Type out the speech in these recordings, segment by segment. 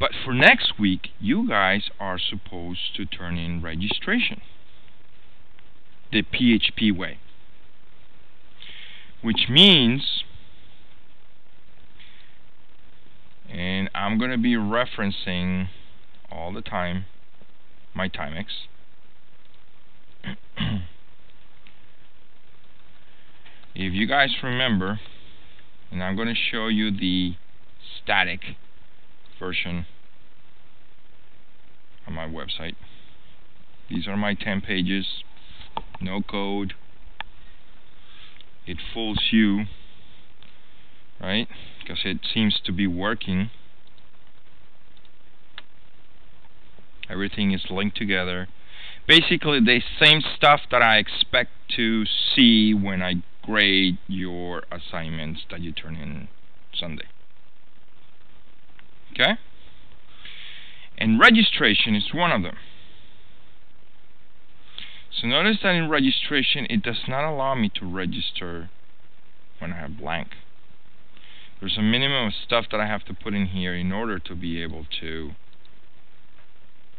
But for next week, you guys are supposed to turn in registration the PHP way. Which means, and I'm going to be referencing all the time my Timex. if you guys remember, and I'm going to show you the static version on my website. These are my 10 pages, no code. It fools you, right? Because it seems to be working. Everything is linked together. Basically, the same stuff that I expect to see when I grade your assignments that you turn in Sunday. Okay? And registration is one of them. So notice that in registration, it does not allow me to register when I have blank. There's a minimum of stuff that I have to put in here in order to be able to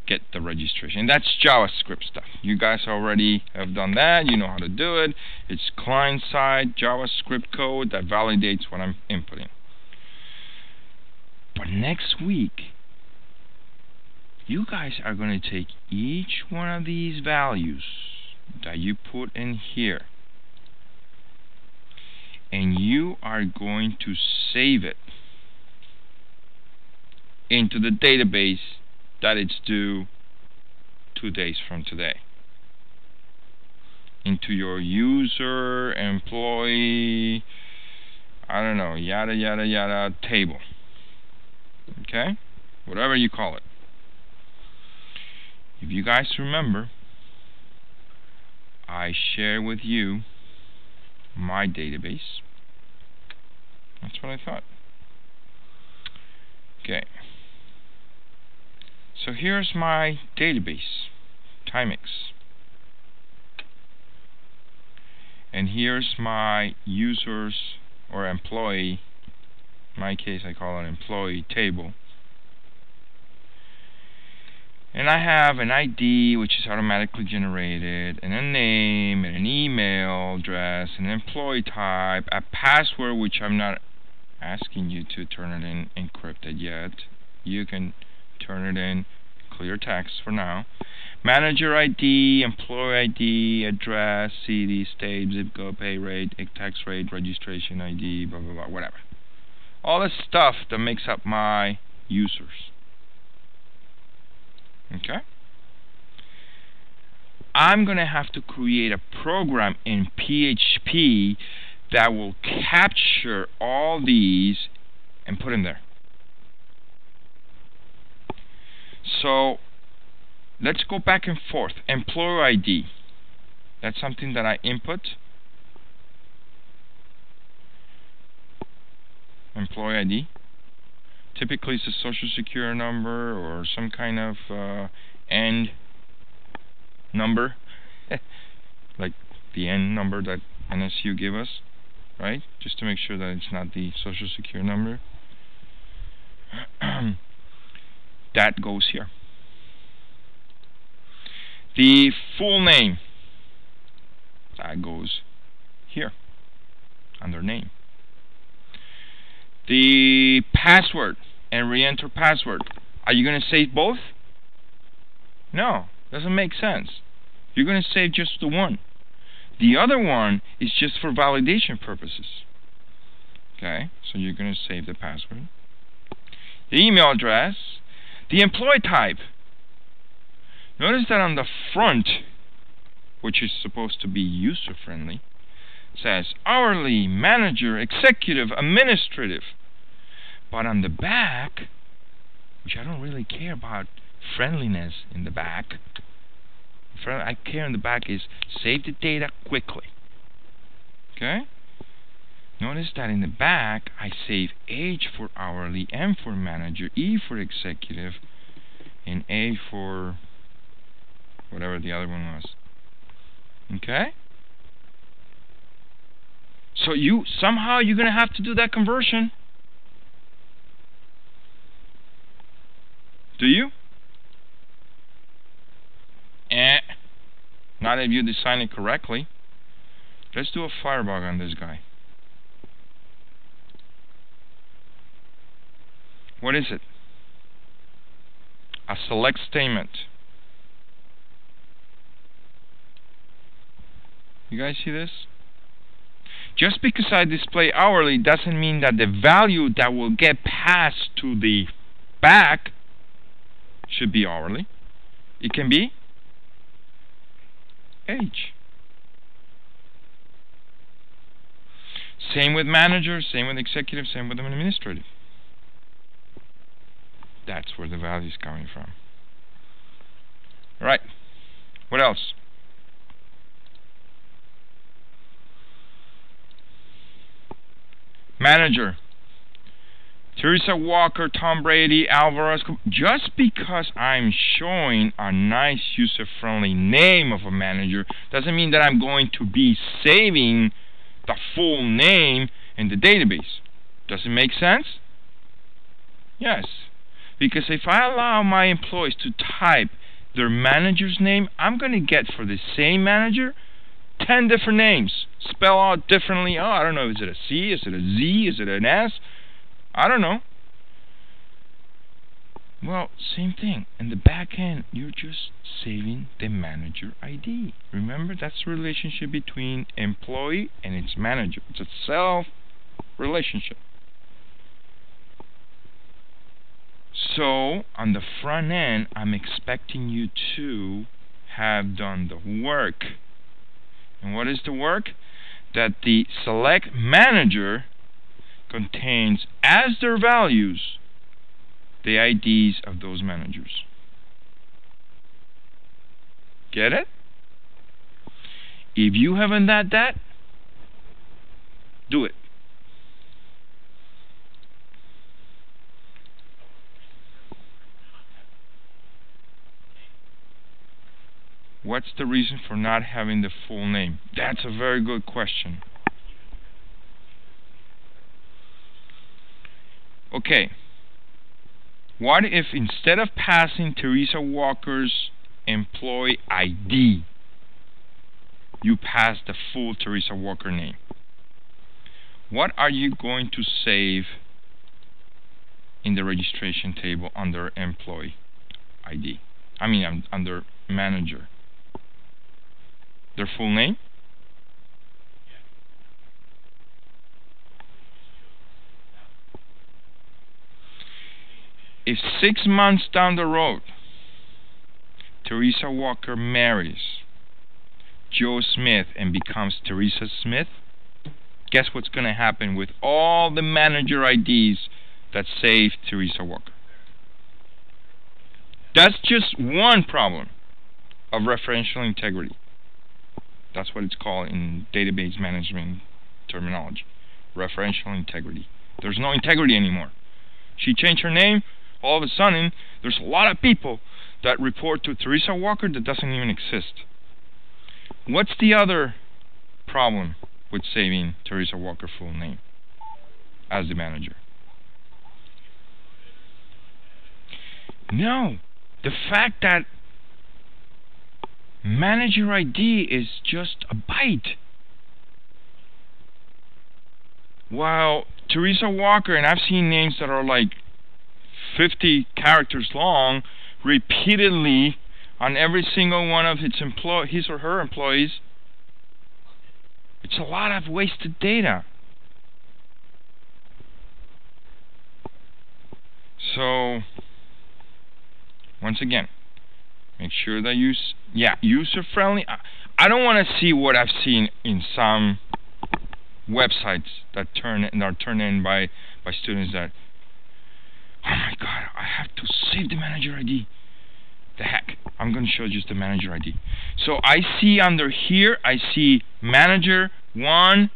get the registration. And that's JavaScript stuff. You guys already have done that. You know how to do it. It's client-side JavaScript code that validates what I'm inputting. But next week, you guys are going to take each one of these values that you put in here and you are going to save it into the database that it's due two days from today into your user employee I don't know yada yada yada table okay? Whatever you call it. If you guys remember I share with you my database. That's what I thought. Okay. So here's my database. Timex. And here's my users or employee my case I call it employee table. And I have an ID which is automatically generated and a name and an email address an employee type a password which I'm not asking you to turn it in encrypted yet. You can turn it in clear text for now. Manager ID employee ID address city state zip code pay rate tax rate registration ID blah blah blah whatever all the stuff that makes up my users. Okay? I'm going to have to create a program in PHP that will capture all these and put in there. So let's go back and forth. Employer ID that's something that I input employee ID typically it's a social security number or some kind of uh, N number. Like the N number that NSU give us right? Just to make sure that it's not the social security number. That goes here. The full name. That goes here under name the password and re-enter password. Are you going to save both? No, doesn't make sense. You're going to save just the one. The other one is just for validation purposes. Okay, so you're going to save the password. The email address. The employee type. Notice that on the front, which is supposed to be user-friendly, says hourly, manager, executive, administrative. But on the back, which I don't really care about friendliness in the back, I care in the back is save the data quickly. Okay? Notice that in the back, I save H for hourly, M for manager, E for executive, and A for whatever the other one was. Okay? So you somehow you're going to have to do that conversion. Do you? Eh. Not if you design it correctly. Let's do a firebug on this guy. What is it? A select statement. You guys see this? Just because I display hourly doesn't mean that the value that will get passed to the back should be hourly. It can be age. Same with manager, same with executive, same with administrative. That's where the value is coming from. Right. What else? Manager. Teresa Walker, Tom Brady, Alvarez. Just because I'm showing a nice user-friendly name of a manager doesn't mean that I'm going to be saving the full name in the database. Does it make sense? Yes. Because if I allow my employees to type their manager's name, I'm going to get for the same manager 10 different names. Spell out differently. Oh, I don't know. Is it a C? Is it a Z? Is it an S? I don't know. Well, same thing. In the back end, you're just saving the manager ID. Remember, that's the relationship between employee and its manager. It's a self relationship. So, on the front end, I'm expecting you to have done the work. And what is the work? That the select manager contains as their values the IDs of those managers. Get it? If you haven't done that, do it. What's the reason for not having the full name? That's a very good question. Okay. What if instead of passing Teresa Walker's employee ID, you pass the full Teresa Walker name? What are you going to save in the registration table under employee ID? I mean, under manager. Their full name? If six months down the road, Teresa Walker marries Joe Smith and becomes Teresa Smith, guess what's going to happen with all the manager IDs that saved Teresa Walker? That's just one problem of referential integrity. That's what it's called in database management terminology. Referential integrity. There's no integrity anymore. She changed her name, all of a sudden, there's a lot of people that report to Teresa Walker that doesn't even exist. What's the other problem with saving Teresa Walker full name as the manager? No, the fact that manager ID is just a byte. While Teresa Walker, and I've seen names that are like 50 characters long repeatedly on every single one of its employ his or her employees. It's a lot of wasted data. So once again, make sure that you yeah user friendly. I don't want to see what I've seen in some websites that turn that are turned in by by students that Oh my god, I have to save the manager ID. The heck, I'm going to show just the manager ID. So I see under here, I see manager 1,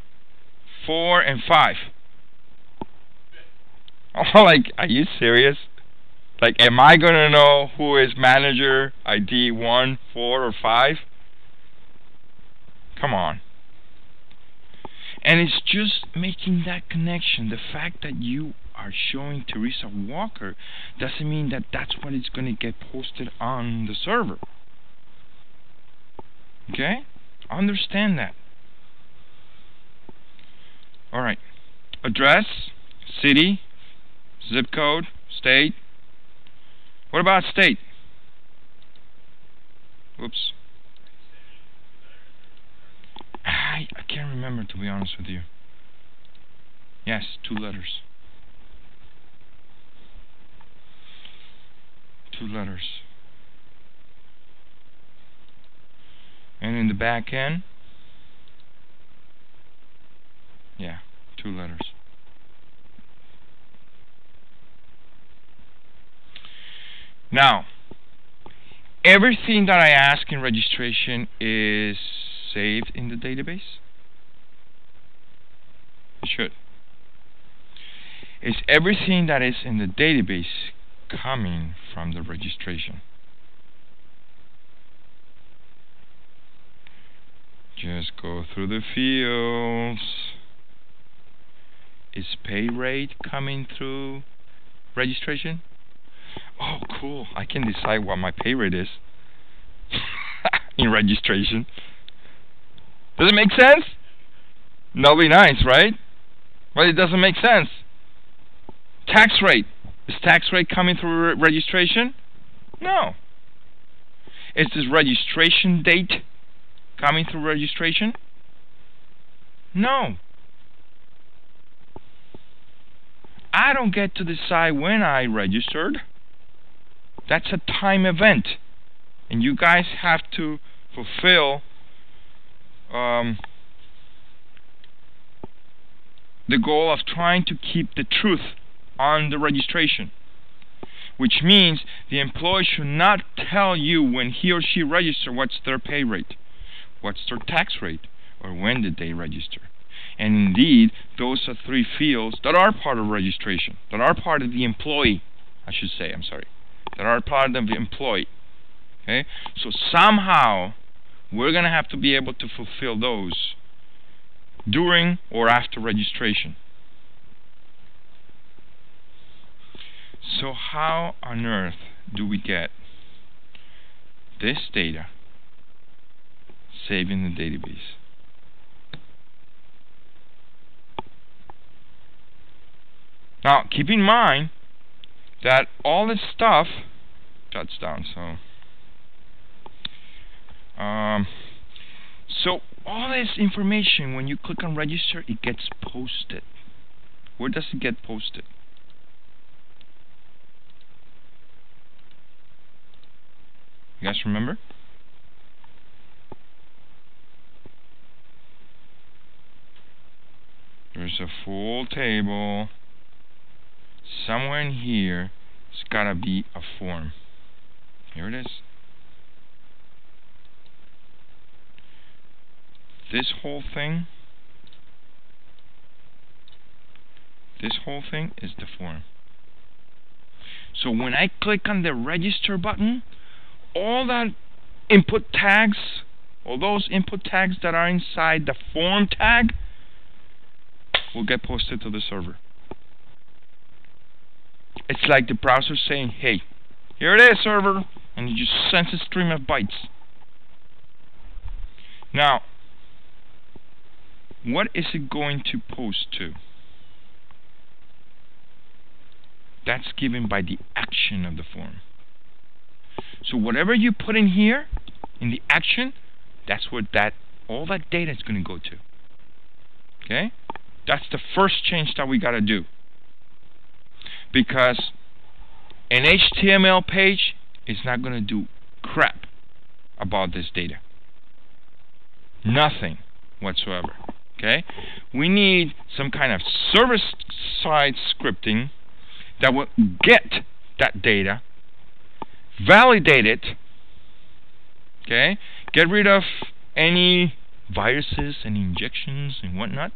4, and 5. Oh, like, are you serious? Like, am I going to know who is manager ID 1, 4, or 5? Come on. And it's just making that connection. The fact that you are showing Teresa Walker doesn't mean that that's what is going to get posted on the server. Okay? Understand that. Alright. Address, city, zip code, state. What about state? Whoops. I, I can't remember, to be honest with you. Yes, two letters. Two letters. And in the back end, yeah, two letters. Now, everything that I ask in registration is saved in the database? It should. Is everything that is in the database coming from the registration? Just go through the fields. Is pay rate coming through registration? Oh, cool. I can decide what my pay rate is in registration. Does it make sense? That'll be nice, right? But it doesn't make sense. Tax rate. Is tax rate coming through re registration? No. Is this registration date coming through registration? No. I don't get to decide when I registered. That's a time event. And you guys have to fulfill um, the goal of trying to keep the truth on the registration. Which means the employee should not tell you when he or she register what's their pay rate, what's their tax rate, or when did they register. And indeed, those are three fields that are part of registration, that are part of the employee, I should say, I'm sorry, that are part of the employee. Okay? So somehow, we're going to have to be able to fulfill those during or after registration. So how on earth do we get this data saved in the database? Now, keep in mind that all this stuff shuts down, so um, so all this information, when you click on register, it gets posted. Where does it get posted? You guys remember? There's a full table. Somewhere in here, it's gotta be a form. Here it is. this whole thing this whole thing is the form so when I click on the register button all that input tags all those input tags that are inside the form tag will get posted to the server it's like the browser saying hey here it is server and you just sends a stream of bytes now what is it going to post to? That's given by the action of the form. So whatever you put in here, in the action, that's where that all that data is going to go to. Okay? That's the first change that we got to do. Because an HTML page is not going to do crap about this data. Nothing whatsoever. Okay? We need some kind of server-side scripting that will get that data, validate it, okay? Get rid of any viruses and injections and whatnot,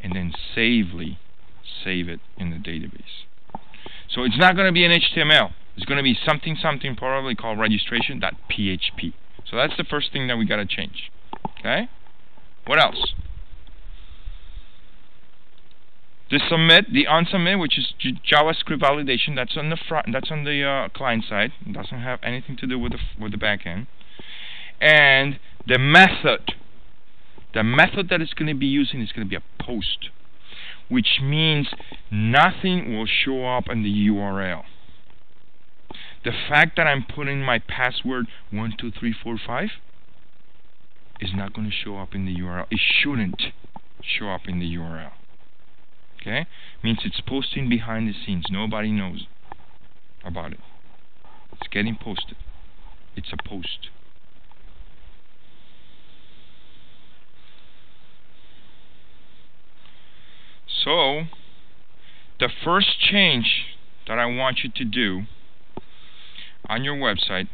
and then safely save it in the database. So it's not going to be an HTML. It's going to be something, something probably called registration.php. So that's the first thing that we got to change. Okay? What else? The submit, the onsubmit, which is JavaScript validation, that's on the front, that's on the uh, client side. It doesn't have anything to do with the with the backend. And the method, the method that it's going to be using is going to be a post, which means nothing will show up in the URL. The fact that I'm putting my password one two three four five is not going to show up in the URL. It shouldn't show up in the URL. Okay? Means it's posting behind the scenes. Nobody knows about it. It's getting posted. It's a post. So, the first change that I want you to do on your website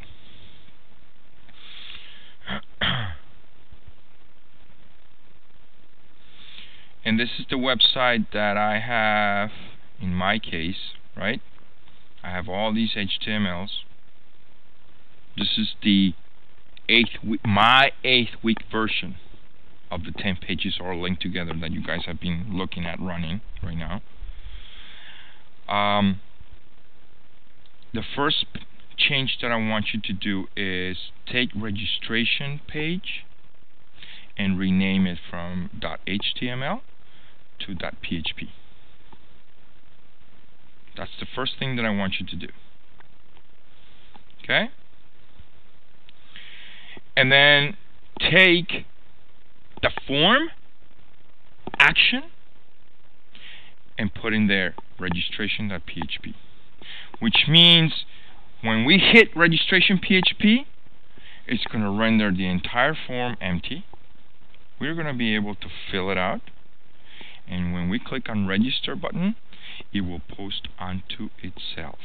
and this is the website that I have in my case right? I have all these HTMLs this is the eighth week, my eighth week version of the 10 pages all linked together that you guys have been looking at running right now. Um, the first change that I want you to do is take registration page and rename it from .html to .php. That's the first thing that I want you to do. Okay? And then take the form action and put in there registration.php which means when we hit registration PHP it's going to render the entire form empty we're going to be able to fill it out and when we click on register button it will post onto itself.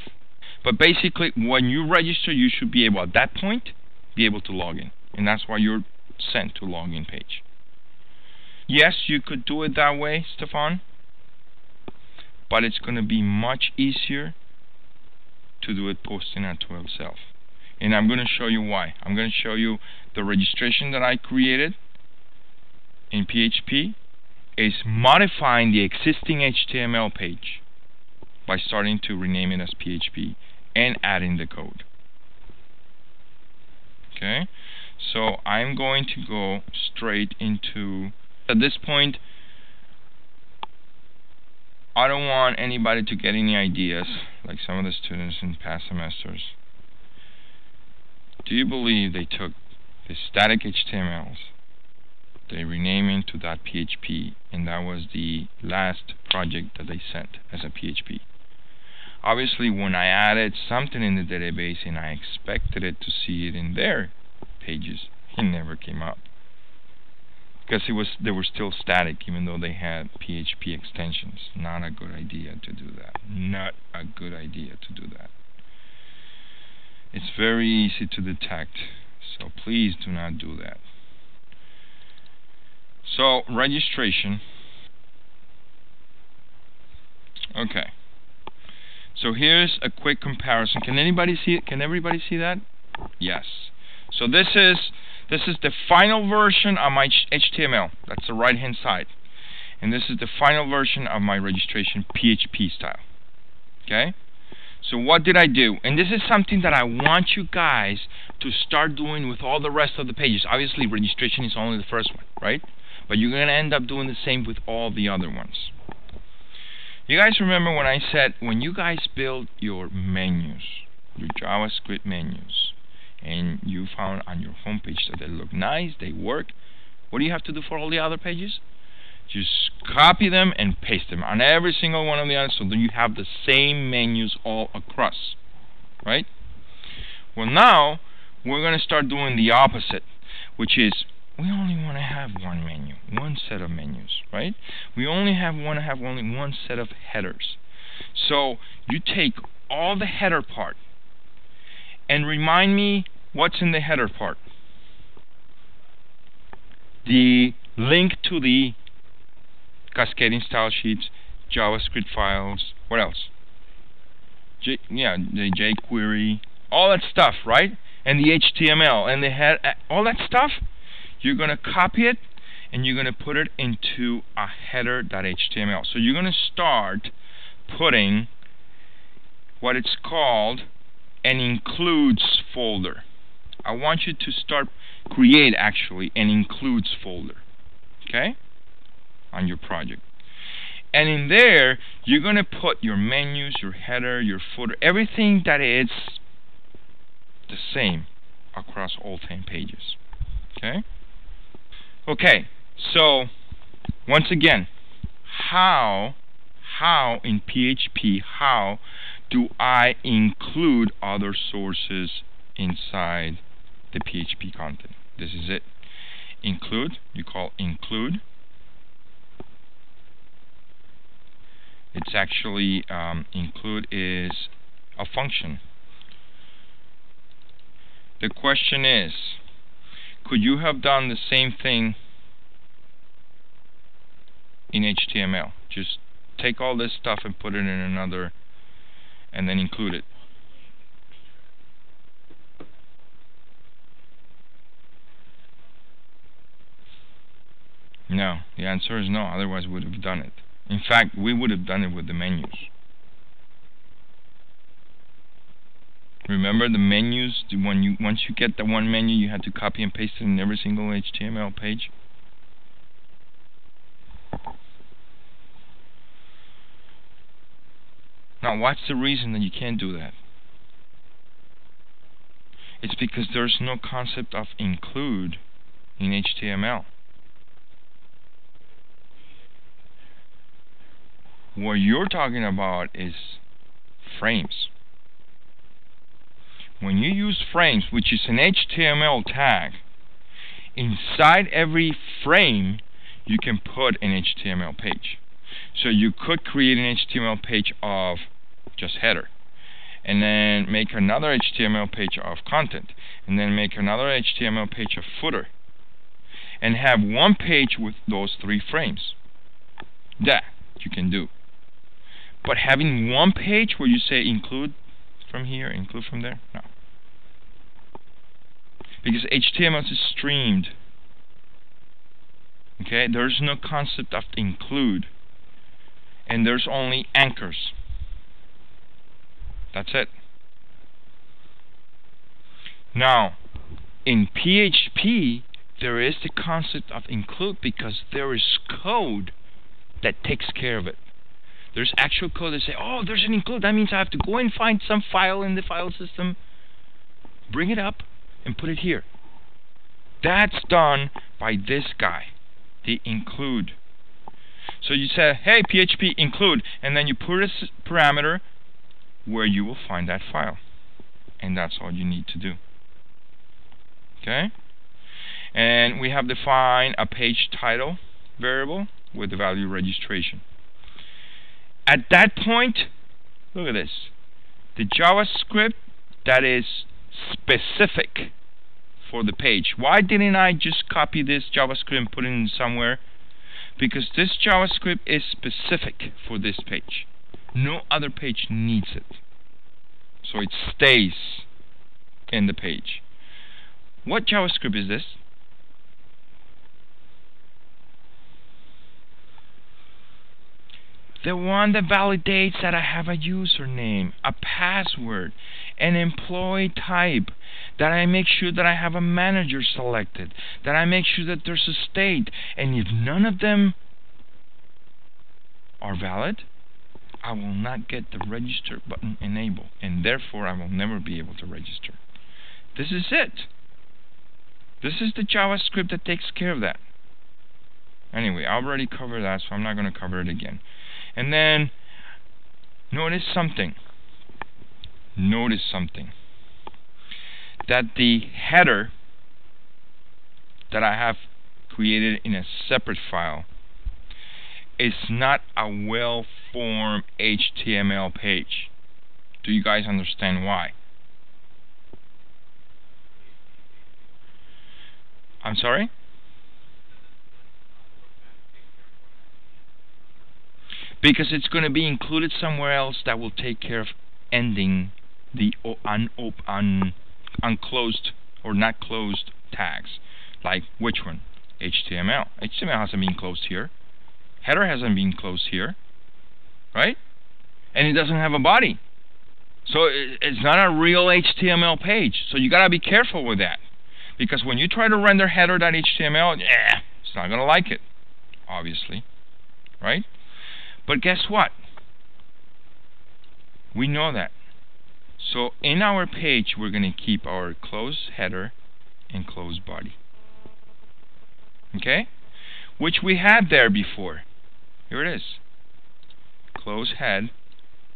But basically when you register you should be able at that point be able to log in. And that's why you're sent to login page. Yes you could do it that way Stefan. But it's going to be much easier to do it posting onto itself. And I'm going to show you why. I'm going to show you the registration that I created in PHP is modifying the existing HTML page by starting to rename it as PHP and adding the code. Okay, so I'm going to go straight into, at this point, I don't want anybody to get any ideas, like some of the students in past semesters. Do you believe they took the static HTMLs they renamed to that .php and that was the last project that they sent as a PHP. Obviously when I added something in the database and I expected it to see it in their pages, it never came up. Because it was they were still static even though they had PHP extensions. Not a good idea to do that. Not a good idea to do that. It's very easy to detect, so please do not do that. So registration. Okay. So here's a quick comparison. Can anybody see it? Can everybody see that? Yes. So this is this is the final version of my HTML. That's the right hand side. And this is the final version of my registration PHP style. Okay? So what did I do? And this is something that I want you guys to start doing with all the rest of the pages. Obviously registration is only the first one, right? But you're going to end up doing the same with all the other ones. You guys remember when I said when you guys build your menus, your JavaScript menus, and you found on your homepage that they look nice, they work, what do you have to do for all the other pages? Just copy them and paste them on every single one of the others so that you have the same menus all across. Right? Well now, we're going to start doing the opposite, which is we only want to have one menu, one set of menus, right? We only have want to have only one set of headers. So you take all the header part and remind me what's in the header part. The link to the cascading style sheets, JavaScript files, what else? J yeah, the jQuery, all that stuff, right? And the HTML and the head, all that stuff you're going to copy it and you're going to put it into a header.html. So you're going to start putting what it's called an includes folder. I want you to start create actually an includes folder. Okay? On your project. And in there, you're going to put your menus, your header, your footer, everything that is the same across all 10 pages. Okay? Okay, so once again, how how in PHP how do I include other sources inside the PHP content? This is it. Include, you call include. It's actually um, include is a function the question is, could you have done the same thing in HTML? Just take all this stuff and put it in another and then include it. No, the answer is no, otherwise we would have done it. In fact, we would have done it with the menus. Remember the menus, when you once you get the one menu, you had to copy and paste it in every single HTML page? Now, what's the reason that you can't do that? It's because there's no concept of include in HTML. What you're talking about is frames when you use frames, which is an HTML tag, inside every frame you can put an HTML page. So you could create an HTML page of just header and then make another HTML page of content and then make another HTML page of footer and have one page with those three frames. That you can do. But having one page where you say include from here, include from there, no because HTML is streamed. Okay, there's no concept of include, and there's only anchors. That's it. Now, in PHP, there is the concept of include because there is code that takes care of it. There's actual code that say, oh, there's an include. That means I have to go and find some file in the file system, bring it up, and put it here. That's done by this guy, the include. So you say, hey, PHP include, and then you put a parameter where you will find that file. And that's all you need to do. Okay? And we have defined a page title variable with the value registration. At that point, look at this. The JavaScript that is specific for the page. Why didn't I just copy this JavaScript and put it in somewhere? Because this JavaScript is specific for this page. No other page needs it. So it stays in the page. What JavaScript is this? the one that validates that I have a username, a password, an employee type, that I make sure that I have a manager selected, that I make sure that there's a state, and if none of them are valid, I will not get the register button enabled, and therefore I will never be able to register. This is it. This is the JavaScript that takes care of that. Anyway, I already covered that, so I'm not going to cover it again. And then notice something. Notice something. That the header that I have created in a separate file is not a well-formed HTML page. Do you guys understand why? I'm sorry? because it's going to be included somewhere else that will take care of ending the un, un, unclosed or not closed tags like which one HTML. HTML hasn't been closed here. Header hasn't been closed here. Right? And it doesn't have a body. So it's not a real HTML page. So you got to be careful with that. Because when you try to render header.html, yeah, it's not going to like it, obviously. Right? But guess what? We know that. So in our page, we're going to keep our close header and close body. Okay? Which we had there before. Here it is. Close head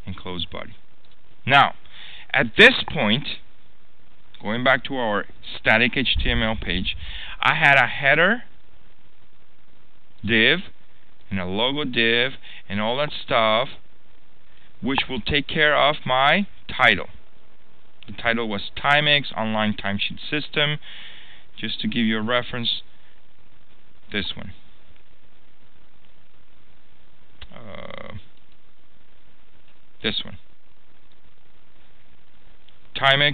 and close body. Now, at this point, going back to our static HTML page, I had a header div and a logo div and all that stuff which will take care of my title. The title was Timex Online Timesheet System. Just to give you a reference, this one. Uh, this one. Timex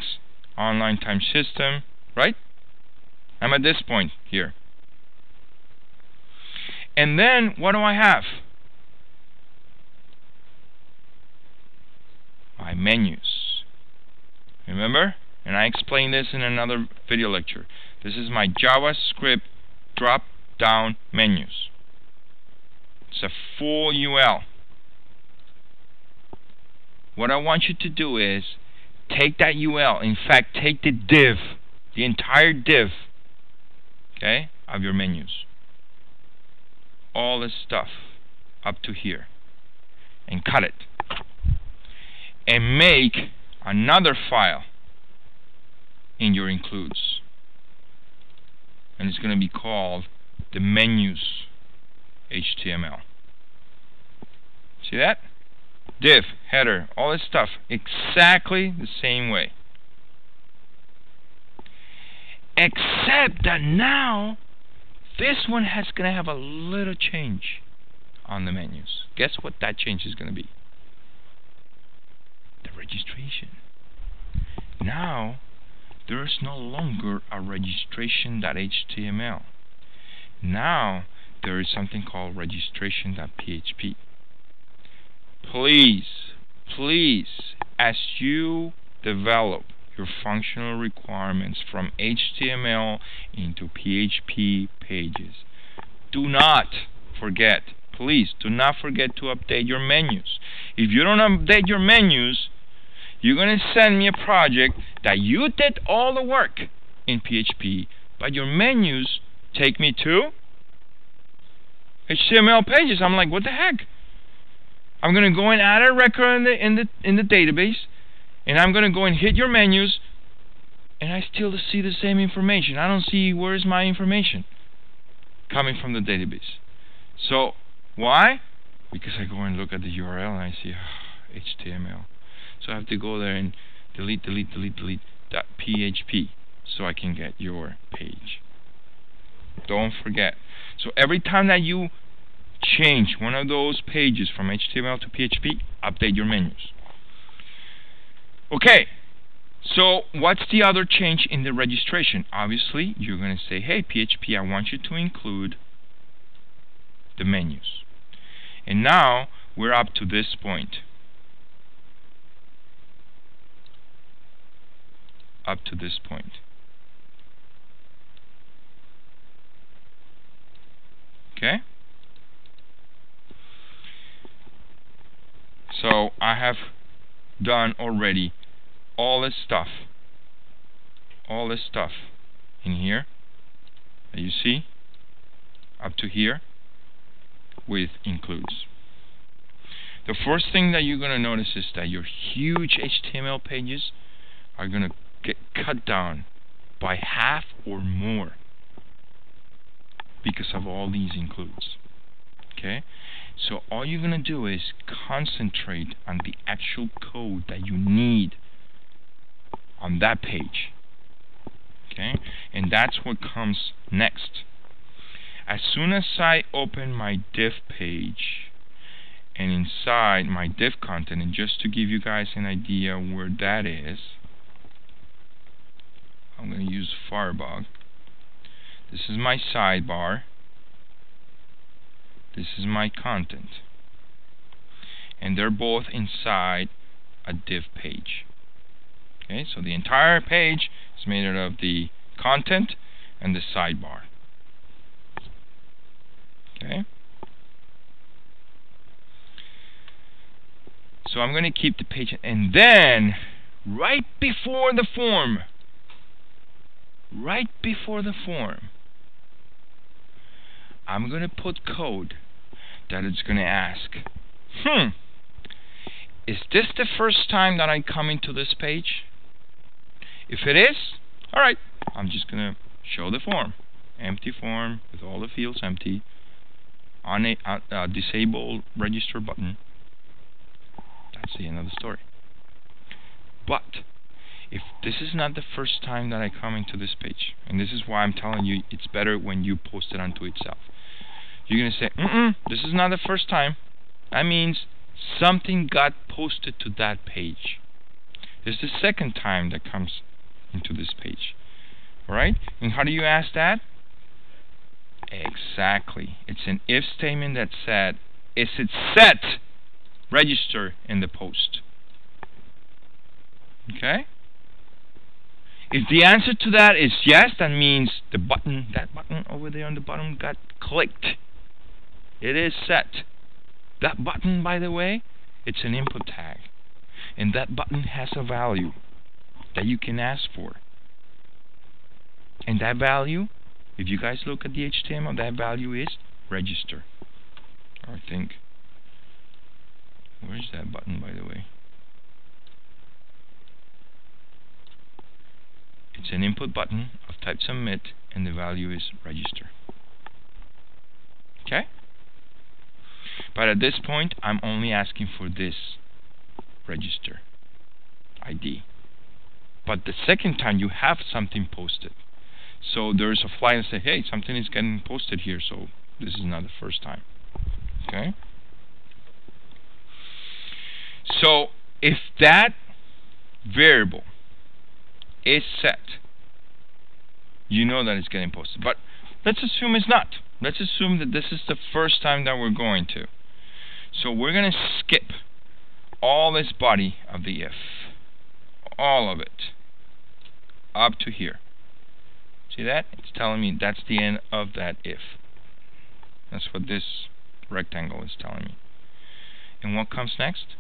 Online Time System, right? I'm at this point here. And then what do I have? My menus. Remember? And I explained this in another video lecture. This is my JavaScript drop down menus. It's a full UL. What I want you to do is take that UL, in fact, take the div, the entire div, okay, of your menus. All this stuff up to here and cut it and make another file in your includes and it's going to be called the menus HTML. See that? Div, header, all this stuff exactly the same way. Except that now this one has going to have a little change on the menus. Guess what that change is going to be? The registration. Now there is no longer a registration.html. Now there is something called registration.php. Please, please, as you develop your functional requirements from HTML into PHP pages, do not forget, please, do not forget to update your menus. If you don't update your menus, you're going to send me a project that you did all the work in PHP, but your menus take me to HTML pages. I'm like, what the heck? I'm going to go and add a record in the in the in the database, and I'm going to go and hit your menus, and I still see the same information. I don't see where is my information coming from the database. So why? Because I go and look at the URL and I see ah, oh, HTML. So I have to go there and delete, delete, delete, delete dot PHP so I can get your page. Don't forget. So every time that you change one of those pages from HTML to PHP, update your menus. Okay, so what's the other change in the registration? Obviously, you're going to say, hey, PHP, I want you to include the menus. And now we're up to this point. Up to this point. Okay? So I have done already all this stuff. All this stuff in here you see up to here with includes. The first thing that you're going to notice is that your huge HTML pages are going to get cut down by half or more because of all these includes. Okay? So all you're going to do is concentrate on the actual code that you need on that page. Okay? And that's what comes next. As soon as I open my div page and inside my div content, and just to give you guys an idea where that is, I'm going to use Firebug. This is my sidebar. This is my content. And they're both inside a div page. Okay, so the entire page is made out of the content and the sidebar. Okay. So I'm going to keep the page and then right before the form right before the form I'm going to put code that it's going to ask hmm is this the first time that I come into this page? If it is alright I'm just going to show the form. Empty form with all the fields empty on a uh, uh, disable register button that's the end of the story. But if this is not the first time that I come into this page, and this is why I'm telling you it's better when you post it onto itself. You're going to say, mm, -mm this is not the first time. That means something got posted to that page. This is the second time that comes into this page. Alright? And how do you ask that? Exactly. It's an if statement that said, is it set register in the post. Okay? If the answer to that is yes, that means the button, that button over there on the bottom got clicked. It is set. That button, by the way, it's an input tag. And that button has a value that you can ask for. And that value, if you guys look at the HTML, that value is register. I think Where's that button, by the way? It's an input button of type submit, and the value is register. Okay? But at this point, I'm only asking for this register ID. But the second time, you have something posted. So there's a fly that says, hey, something is getting posted here, so this is not the first time. Okay? So if that variable is set, you know that it's getting posted. But let's assume it's not. Let's assume that this is the first time that we're going to. So we're going to skip all this body of the if. All of it. Up to here. See that? It's telling me that's the end of that if. That's what this rectangle is telling me. And what comes next?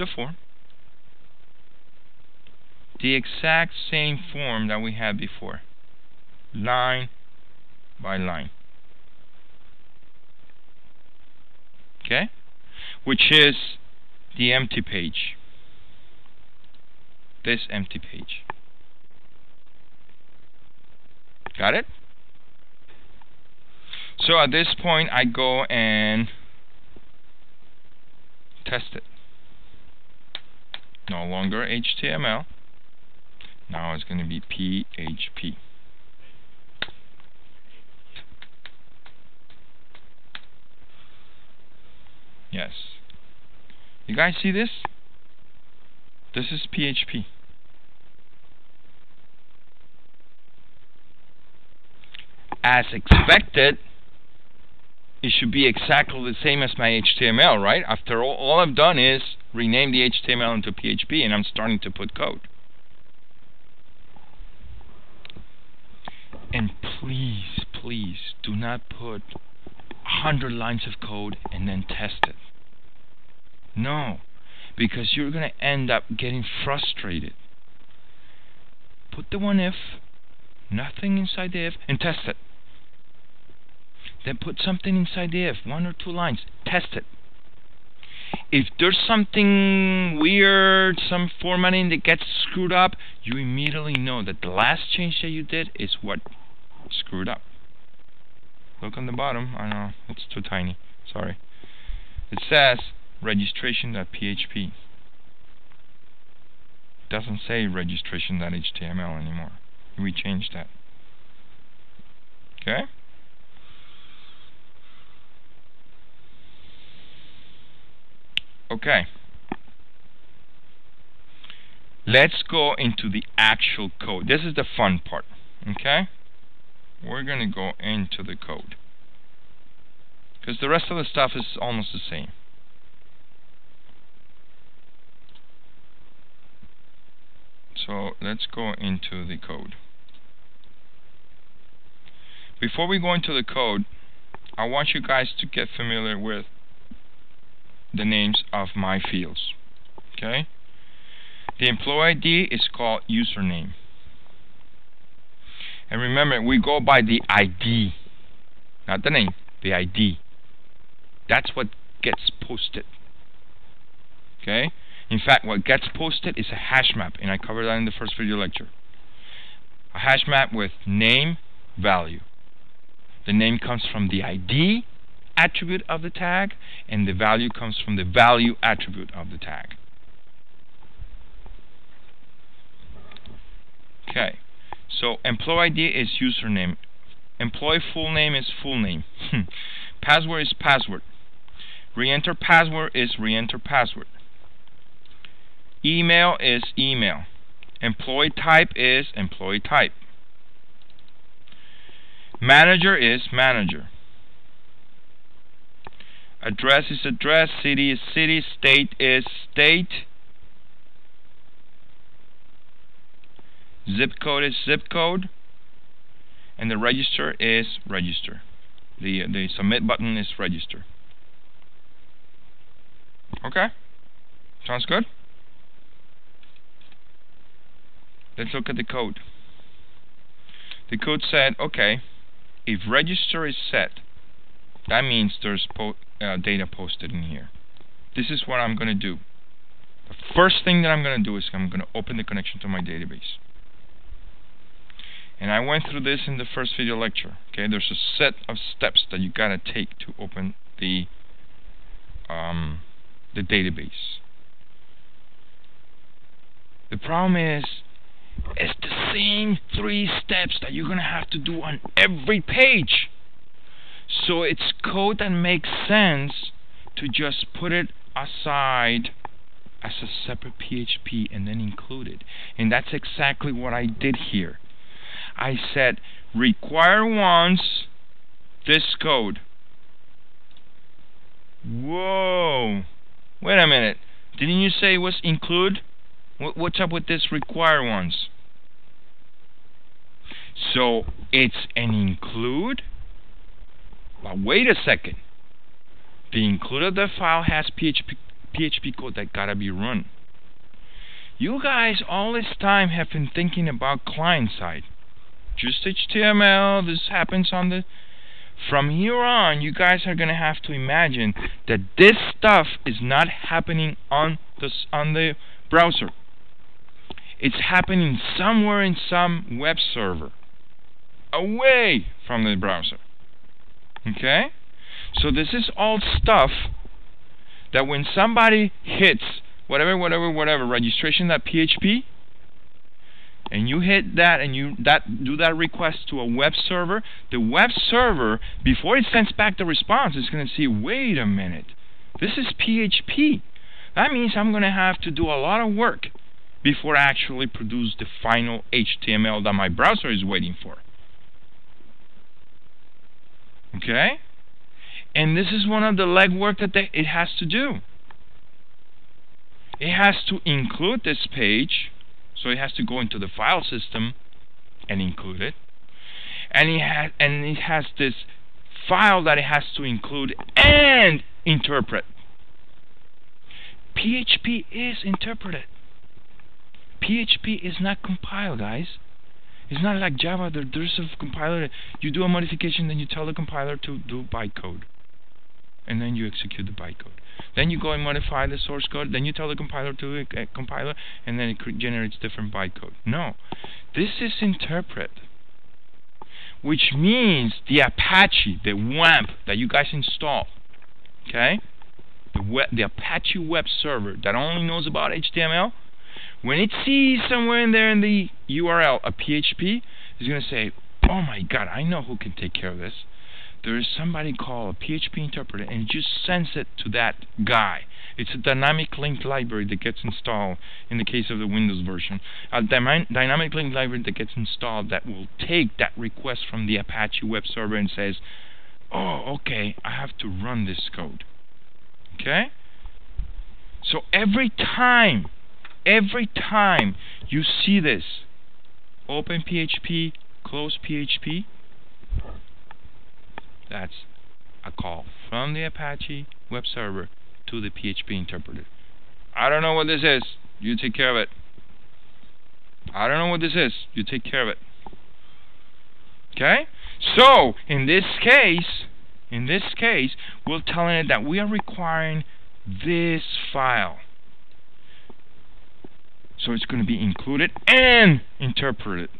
the form. The exact same form that we had before. Line by line. Okay? Which is the empty page. This empty page. Got it? So at this point I go and test it no longer HTML. Now it's going to be PHP. Yes. You guys see this? This is PHP. As expected, it should be exactly the same as my HTML, right? After all, all I've done is rename the HTML into PHP and I'm starting to put code. And please, please do not put 100 lines of code and then test it. No, because you're going to end up getting frustrated. Put the one if, nothing inside the if, and test it. Then put something inside the if, one or two lines, test it if there's something weird, some formatting that gets screwed up, you immediately know that the last change that you did is what screwed up. Look on the bottom. I know, it's too tiny. Sorry. It says registration.php. It doesn't say registration.html anymore. We changed that. Okay? Okay. Let's go into the actual code. This is the fun part. Okay? We're going to go into the code. Because the rest of the stuff is almost the same. So let's go into the code. Before we go into the code, I want you guys to get familiar with the names of my fields. Okay? The employee ID is called username. And remember, we go by the ID, not the name, the ID. That's what gets posted. Okay? In fact, what gets posted is a hash map, and I covered that in the first video lecture. A hash map with name, value. The name comes from the ID attribute of the tag, and the value comes from the value attribute of the tag. Okay, so employee ID is username. Employee full name is full name. Hmm. password is password. Re-enter password is re-enter password. Email is email. Employee type is employee type. Manager is manager. Address is address. City is city. State is state. Zip code is zip code. And the register is register. The, the submit button is register. Okay? Sounds good? Let's look at the code. The code said, okay, if register is set, that means there's uh, data posted in here. This is what I'm going to do. The first thing that I'm going to do is I'm going to open the connection to my database. And I went through this in the first video lecture. Okay, there's a set of steps that you gotta take to open the um, the database. The problem is it's the same three steps that you're going to have to do on every page. So it's code that makes sense to just put it aside as a separate PHP and then include it. And that's exactly what I did here. I said require once this code. Whoa. Wait a minute. Didn't you say it was include? What's up with this require once? So it's an include. But wait a second. The included the file has PHP, PHP code that gotta be run. You guys all this time have been thinking about client side. Just HTML, this happens on the from here on, you guys are going to have to imagine that this stuff is not happening on the, on the browser. It's happening somewhere in some web server away from the browser. Okay? So this is all stuff that when somebody hits whatever, whatever, whatever, registration.php, and you hit that and you that do that request to a web server, the web server, before it sends back the response, is going to see, wait a minute, this is PHP. That means I'm going to have to do a lot of work before I actually produce the final HTML that my browser is waiting for. Okay? And this is one of the legwork that they, it has to do. It has to include this page, so it has to go into the file system and include it. And it and it has this file that it has to include and interpret. PHP is interpreted. PHP is not compiled, guys. It's not like Java. There, there's a compiler. You do a modification, then you tell the compiler to do bytecode. And then you execute the bytecode. Then you go and modify the source code. Then you tell the compiler to uh, compile it, and then it generates different bytecode. No. This is interpret. Which means the Apache, the WAMP that you guys install, okay? The, web, the Apache web server that only knows about HTML, when it sees somewhere in there in the URL a PHP, it's going to say, oh my god, I know who can take care of this. There is somebody called a PHP interpreter and it just sends it to that guy. It's a dynamic link library that gets installed in the case of the Windows version. A dynamic link library that gets installed that will take that request from the Apache web server and says, oh, okay, I have to run this code. Okay? So every time, every time you see this, open PHP, close PHP, that's a call from the Apache web server to the PHP interpreter. I don't know what this is. You take care of it. I don't know what this is. You take care of it. Okay? So, in this case, in this case, we're telling it that we are requiring this file. So it's going to be included and interpreted.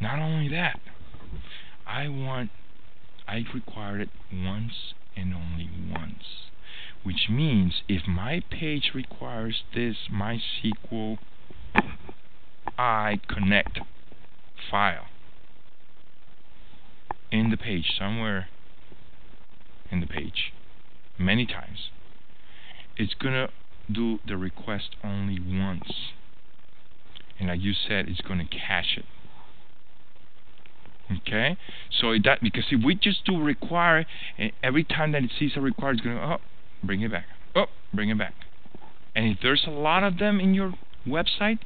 Not only that, I want, I require it once and only once. Which means if my page requires this MySQL I connect file in the page somewhere in the page many times it's gonna do the request only once. And like you said it's gonna cache it. Okay? So that because if we just do require and every time that it sees a require it's going to oh bring it back. Oh bring it back. And if there's a lot of them in your website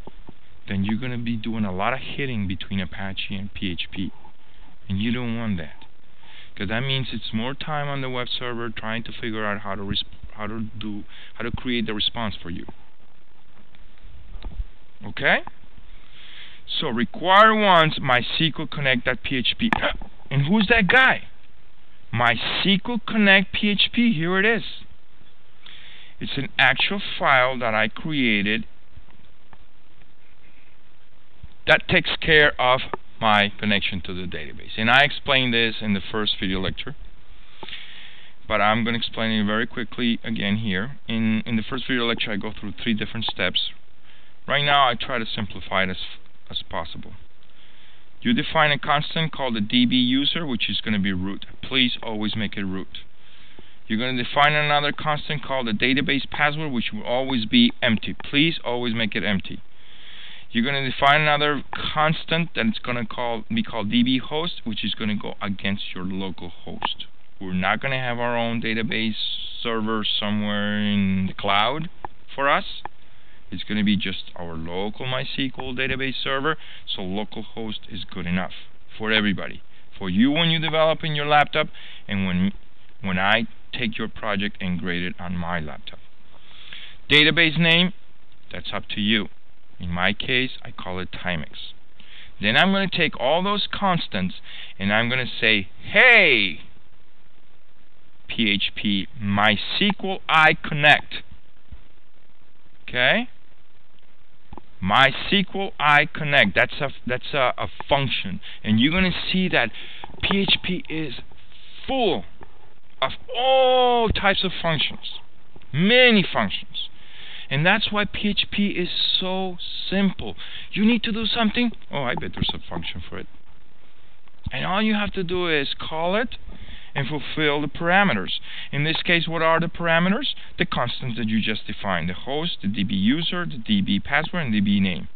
then you're going to be doing a lot of hitting between Apache and PHP and you don't want that. Because that means it's more time on the web server trying to figure out how to how to do how to create the response for you okay so require once MySQL Connect.php. And who's that guy? MySQL Connect PHP. Here it is. It's an actual file that I created that takes care of my connection to the database. And I explained this in the first video lecture. But I'm going to explain it very quickly again here. In, in the first video lecture, I go through three different steps. Right now, I try to simplify it as as possible. You define a constant called the DB user, which is going to be root. Please always make it root. You're going to define another constant called the database password, which will always be empty. Please always make it empty. You're going to define another constant that's going to call, be called DB host, which is going to go against your local host. We're not going to have our own database server somewhere in the cloud for us. It's going to be just our local MySQL database server, so localhost is good enough for everybody. For you when you develop in your laptop, and when when I take your project and grade it on my laptop. Database name, that's up to you. In my case, I call it Timex. Then I'm going to take all those constants and I'm going to say, hey, PHP MySQL I connect. Okay? MySQL I connect. That's a that's a, a function, and you're going to see that PHP is full of all types of functions, many functions. And that's why PHP is so simple. You need to do something. Oh, I bet there's a function for it. And all you have to do is call it and fulfill the parameters. In this case, what are the parameters? The constants that you just defined, the host, the DB user, the DB password, and the DB name.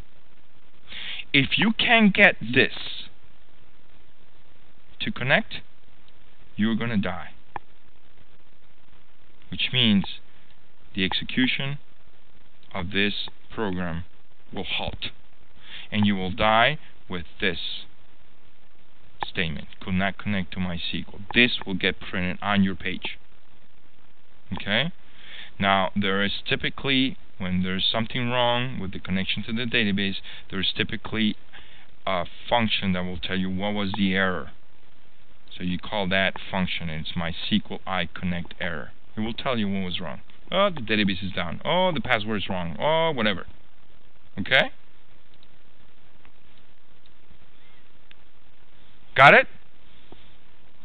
If you can get this to connect, you're going to die. Which means the execution of this program will halt. And you will die with this statement could not connect to MySQL. This will get printed on your page. Okay? Now, there is typically, when there's something wrong with the connection to the database, there's typically a function that will tell you what was the error. So you call that function, and it's MySQL I connect error. It will tell you what was wrong. Oh, the database is down. Oh, the password is wrong. Oh, whatever. Okay? Got it?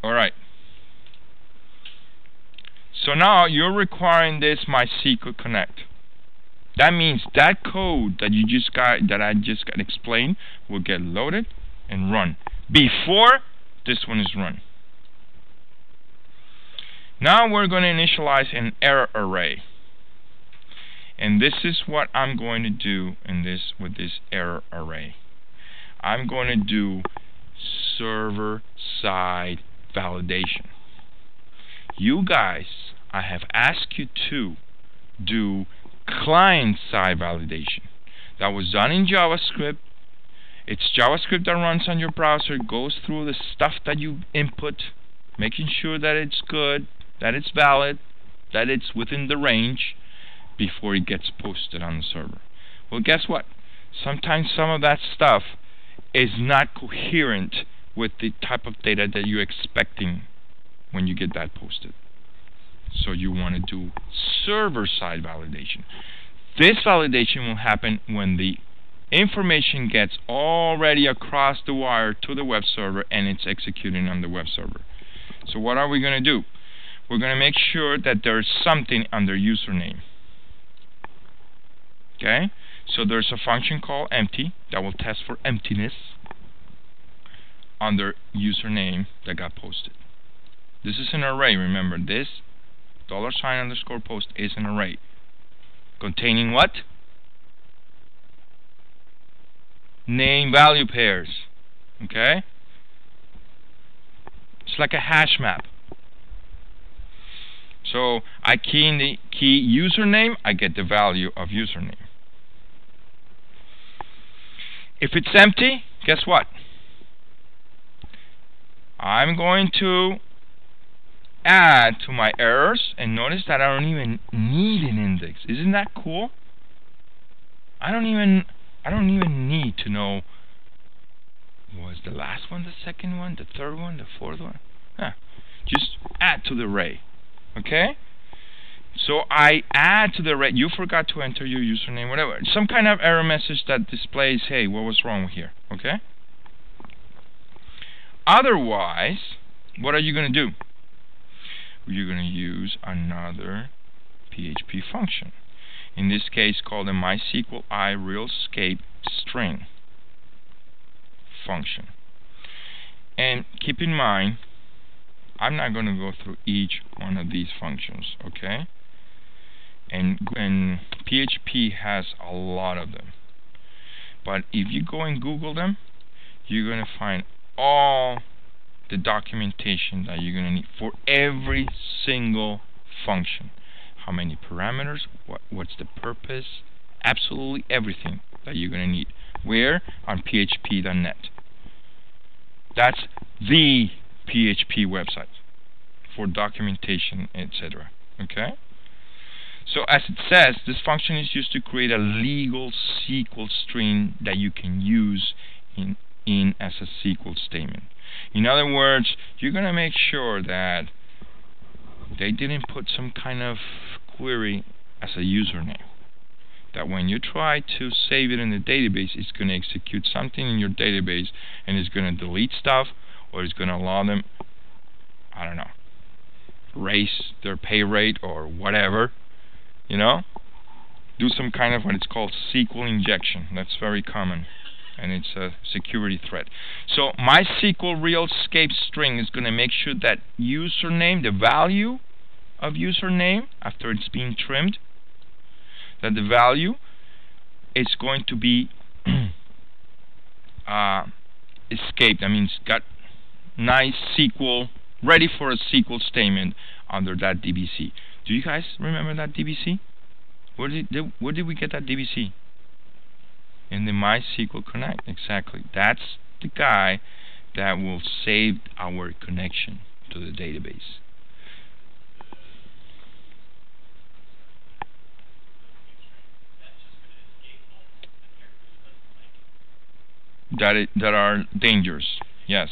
Alright. So now you're requiring this MySQL Connect. That means that code that you just got that I just got explained will get loaded and run before this one is run. Now we're going to initialize an error array. And this is what I'm going to do in this with this error array. I'm going to do server side validation. You guys, I have asked you to do client side validation. That was done in JavaScript. It's JavaScript that runs on your browser, goes through the stuff that you input, making sure that it's good, that it's valid, that it's within the range before it gets posted on the server. Well, guess what? Sometimes some of that stuff is not coherent with the type of data that you're expecting when you get that posted. So you want to do server-side validation. This validation will happen when the information gets already across the wire to the web server and it's executing on the web server. So what are we going to do? We're going to make sure that there's something under username. Okay? So there's a function called empty that will test for emptiness under username that got posted. This is an array, remember this dollar sign underscore post is an array containing what? Name value pairs. Okay? It's like a hash map. So I key in the key username, I get the value of username. If it's empty, guess what? I'm going to add to my errors and notice that I don't even need an index. Isn't that cool? I don't even I don't even need to know was the last one the second one, the third one, the fourth one. Huh. Just add to the array. Okay? So I add to the red, You forgot to enter your username, whatever. Some kind of error message that displays, hey, what was wrong here? Okay? Otherwise, what are you going to do? You're going to use another PHP function. In this case, called a MySQL I real escape string function. And keep in mind, I'm not going to go through each one of these functions, okay? And, and PHP has a lot of them. But if you go and Google them, you're going to find all the documentation that you're going to need for every single function. How many parameters, what, what's the purpose, absolutely everything that you're going to need. Where? On php.net. That's the PHP website for documentation, etc. Okay? So as it says, this function is used to create a legal SQL string that you can use in, in as a SQL statement. In other words, you're going to make sure that they didn't put some kind of query as a username. That when you try to save it in the database, it's going to execute something in your database and it's going to delete stuff or it's going to allow them, I don't know, raise their pay rate or whatever, you know? Do some kind of what it's called SQL injection. That's very common and it's a security threat. So MySQL real escape string is going to make sure that username, the value of username after it's being trimmed, that the value is going to be uh, escaped. I mean, it's got nice SQL, ready for a SQL statement under that DBC. Do you guys remember that DBC? Where did, where did we get that DBC? in the MySQL Connect. Exactly. That's the guy that will save our connection to the database. That it, that are dangerous. Yes.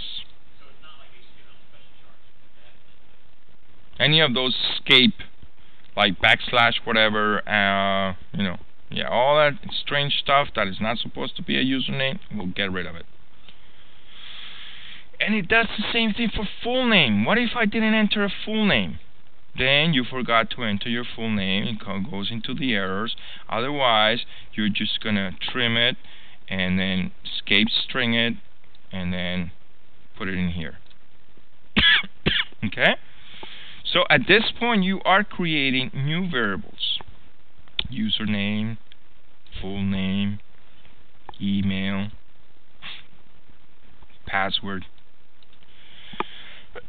Any of those escape, like backslash whatever, uh, you know, yeah, all that strange stuff that is not supposed to be a username, we'll get rid of it. And it does the same thing for full name. What if I didn't enter a full name? Then you forgot to enter your full name. It goes into the errors. Otherwise, you're just going to trim it and then escape string it and then put it in here. okay? So at this point, you are creating new variables. Username, full name, email, password.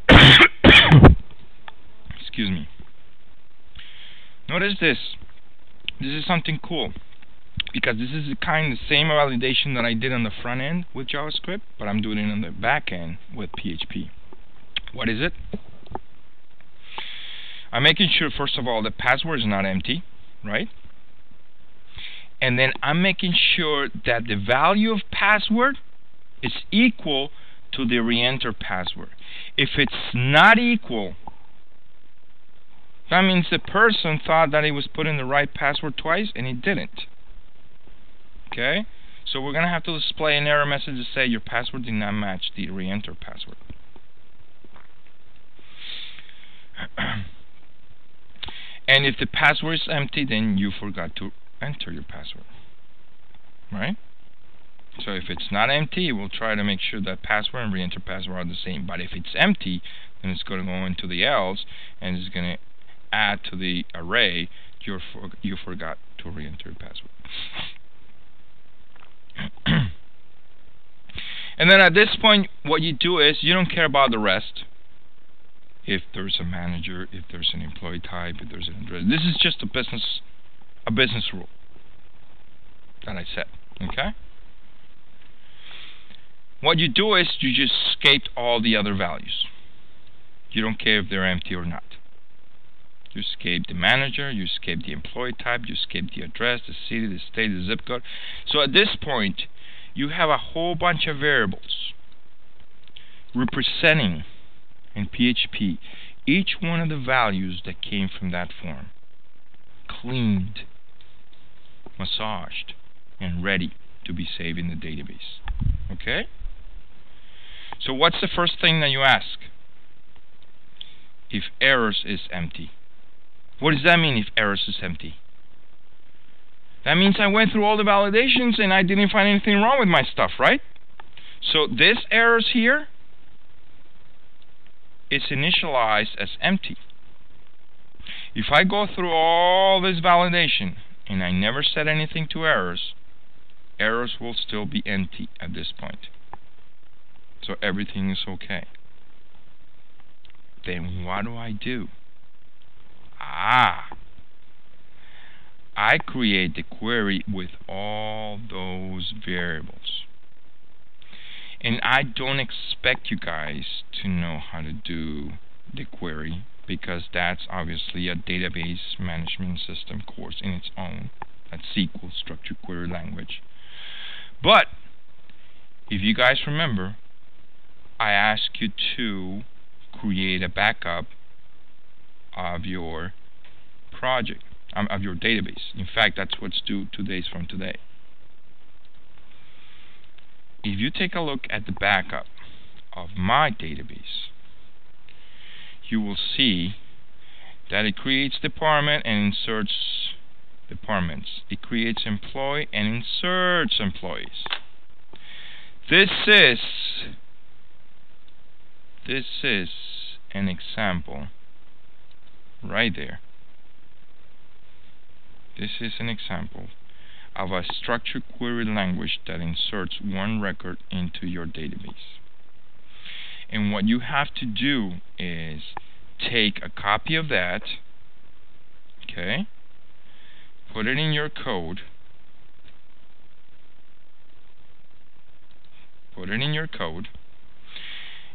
Excuse me. Notice this. This is something cool because this is the kind of same validation that I did on the front end with JavaScript, but I'm doing it on the back end with PHP. What is it? I'm making sure, first of all, the password is not empty, right? And then I'm making sure that the value of password is equal to the re-enter password. If it's not equal, that means the person thought that he was putting the right password twice and he didn't. Okay? So we're going to have to display an error message to say your password did not match the re-enter password. and if the password is empty, then you forgot to enter your password. Right? So if it's not empty, we'll try to make sure that password and re-enter password are the same. But if it's empty, then it's going to go into the else, and it's going to add to the array you for, you forgot to re-enter your password. and then at this point, what you do is you don't care about the rest. If there's a manager, if there's an employee type, if there's an address. This is just a business, a business rule that I set. Okay. What you do is you just escape all the other values. You don't care if they're empty or not. You escape the manager, you escape the employee type, you escape the address, the city, the state, the zip code. So at this point, you have a whole bunch of variables representing in PHP each one of the values that came from that form. Cleaned, massaged, and ready to be saved in the database. Okay? So what's the first thing that you ask? If errors is empty. What does that mean if errors is empty? That means I went through all the validations and I didn't find anything wrong with my stuff, right? So this errors here is initialized as empty. If I go through all this validation and I never set anything to errors, errors will still be empty at this point. So everything is okay. Then what do I do? Ah, I create the query with all those variables. And I don't expect you guys to know how to do the query because that's obviously a database management system course in its own. That's SQL, Structured Query Language. But, if you guys remember, I asked you to create a backup of your project, um, of your database. In fact, that's what's due two days from today. If you take a look at the backup of my database, you will see that it creates department and inserts departments. It creates employee and inserts employees. This is this is an example right there. This is an example of a structured query language that inserts one record into your database. And what you have to do is take a copy of that, okay, put it in your code, put it in your code,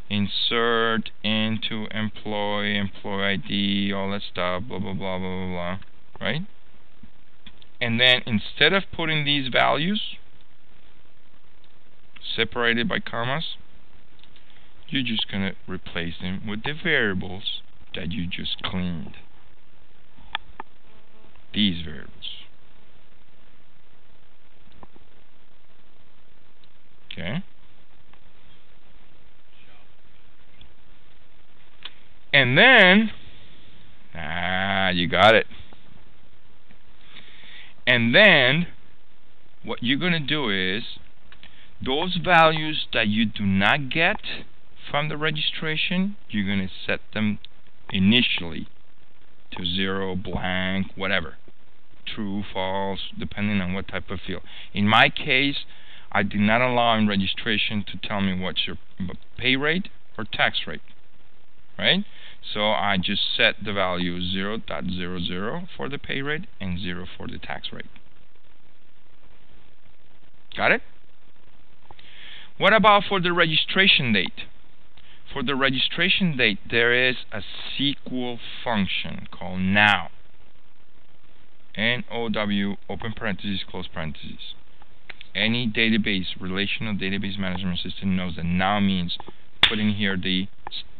insert into employee, employee ID, all that stuff, blah, blah, blah, blah, blah, blah, right? And then instead of putting these values separated by commas, you're just going to replace them with the variables that you just cleaned. These variables. Okay. And then, ah, you got it. And then, what you're going to do is, those values that you do not get from the registration, you're going to set them initially to zero, blank, whatever. True, false, depending on what type of field. In my case, I did not allow in registration to tell me what's your uh, pay rate or tax rate. Right? So I just set the value 0.00 for the pay rate and 0 for the tax rate. Got it? What about for the registration date? For the registration date, there is a SQL function called now. N-O-W, open parentheses, close parentheses. Any database, relational database management system knows that now means putting here the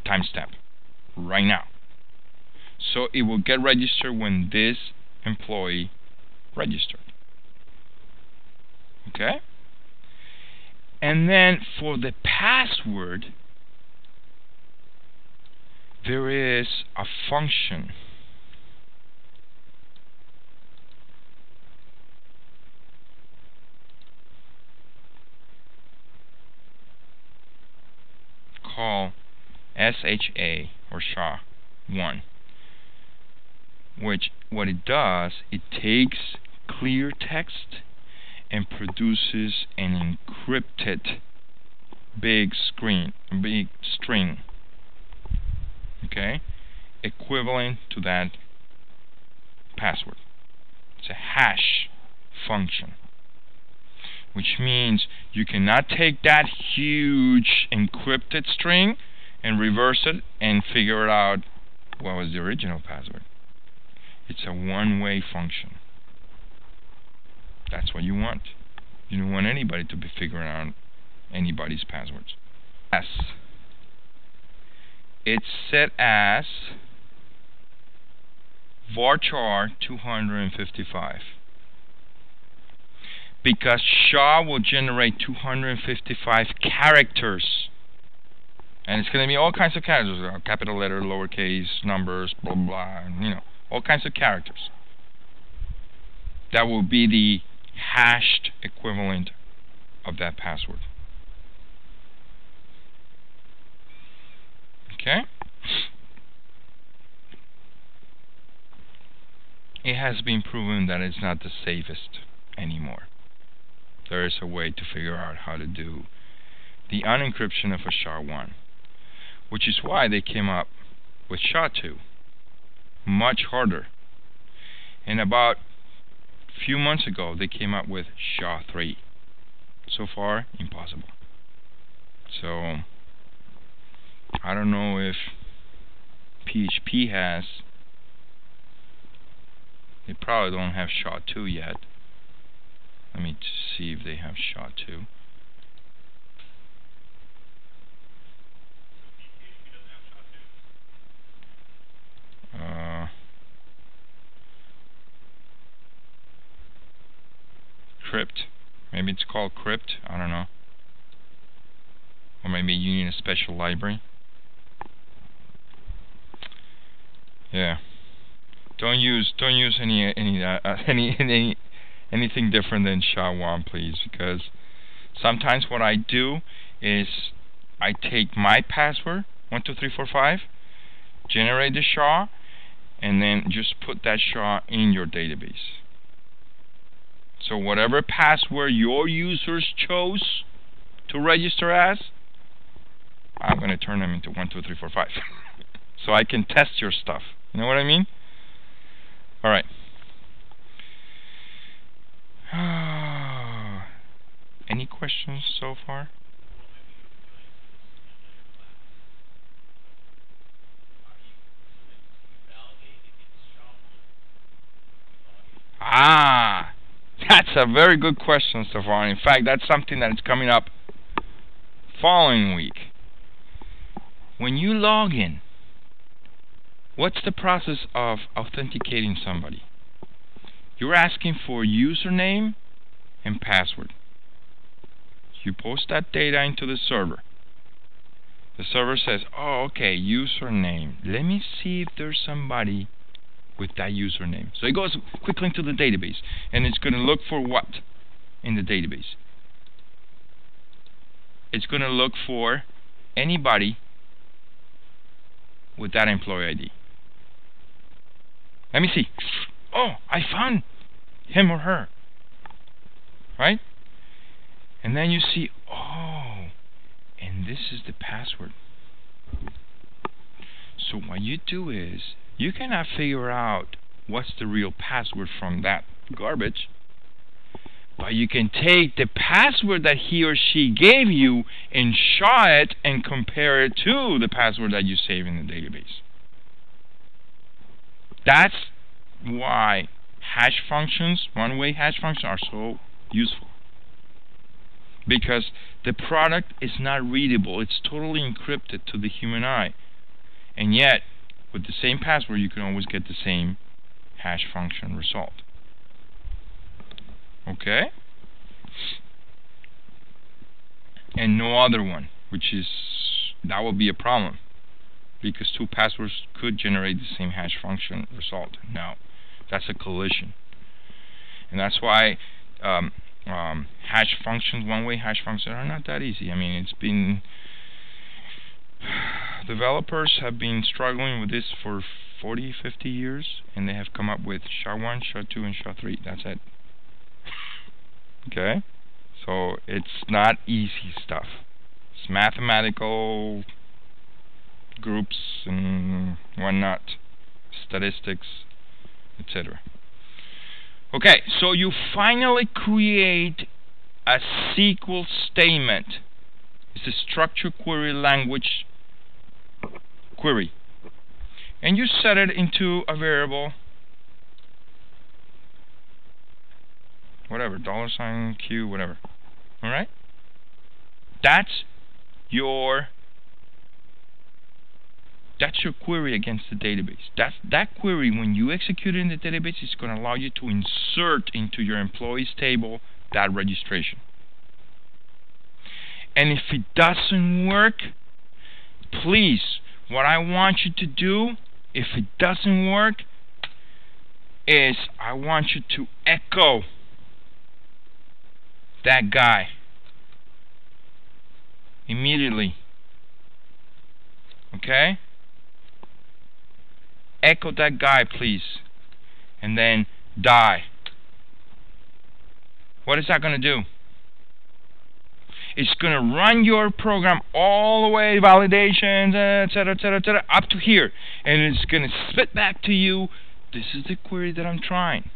timestamp right now. So it will get registered when this employee registered. Okay? And then for the password, there is a function called SHA or SHA-1 which what it does it takes clear text and produces an encrypted big screen big string okay? Equivalent to that password. It's a hash function which means you cannot take that huge encrypted string and reverse it and figure out what was the original password. It's a one-way function. That's what you want. You don't want anybody to be figuring out anybody's passwords. Yes. It's set as varchar 255 because SHA will generate 255 characters and it's going to be all kinds of characters, capital letter, lowercase, numbers, blah, blah, you know, all kinds of characters. That will be the hashed equivalent of that password. Okay? It has been proven that it's not the safest anymore. There is a way to figure out how to do the unencryption of a SHA-1 which is why they came up with SHA-2 much harder. And about a few months ago they came up with SHA-3 so far impossible. So I don't know if PHP has. They probably don't have SHA-2 yet. Let me see if they have SHA-2 uh, crypt. Maybe it's called crypt. I don't know. Or maybe you need a special library. Yeah. Don't use don't use any any uh, any any anything different than SHA-1, please, because sometimes what I do is I take my password one two three four five, generate the SHA, and then just put that SHA in your database. So whatever password your users chose to register as, I'm going to turn them into 1, 2, 3, 4, 5. so I can test your stuff. You know what I mean? Alright. Any questions so far? That's a very good question, Stefan. In fact, that's something that is coming up following week. When you log in, what's the process of authenticating somebody? You're asking for username and password. You post that data into the server. The server says, oh, okay, username. Let me see if there's somebody with that username. So it goes quickly into the database and it's going to look for what in the database? It's going to look for anybody with that employee ID. Let me see. Oh, I found him or her. Right? And then you see, oh, and this is the password. So what you do is, you cannot figure out what's the real password from that garbage. But you can take the password that he or she gave you and show it and compare it to the password that you save in the database. That's why hash functions, one-way hash functions, are so useful. Because the product is not readable. It's totally encrypted to the human eye. And yet, with the same password, you can always get the same hash function result. Okay? And no other one, which is, that will be a problem because two passwords could generate the same hash function result. Now, that's a collision. And that's why um, um, hash functions, one-way hash functions, are not that easy. I mean, it's been developers have been struggling with this for 40, 50 years, and they have come up with SHA-1, SHA-2, and SHA-3. That's it. okay? So it's not easy stuff. It's mathematical groups and whatnot, statistics, etc. Okay, so you finally create a SQL statement. It's a structured query language query. And you set it into a variable, whatever, dollar sign Q, whatever. Alright? That's your that's your query against the database. That's, that query, when you execute it in the database, is going to allow you to insert into your employees table that registration. And if it doesn't work, please, what I want you to do, if it doesn't work, is I want you to echo that guy immediately. Okay? echo that guy, please, and then die. What is that going to do? It's going to run your program all the way, validations, etc., etc., etc., up to here. And it's going to spit back to you, this is the query that I'm trying.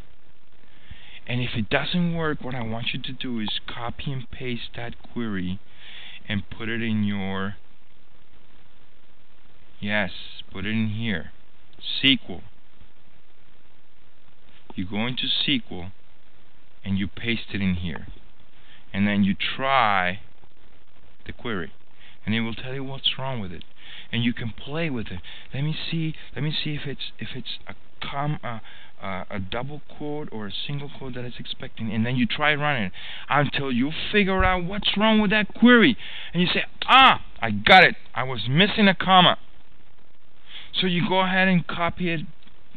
And if it doesn't work, what I want you to do is copy and paste that query and put it in your, yes, put it in here. SQL. You go into SQL and you paste it in here. And then you try the query. And it will tell you what's wrong with it. And you can play with it. Let me see let me see if it's if it's a com uh, a double quote or a single quote that it's expecting and then you try running it until you figure out what's wrong with that query and you say ah I got it I was missing a comma so you go ahead and copy it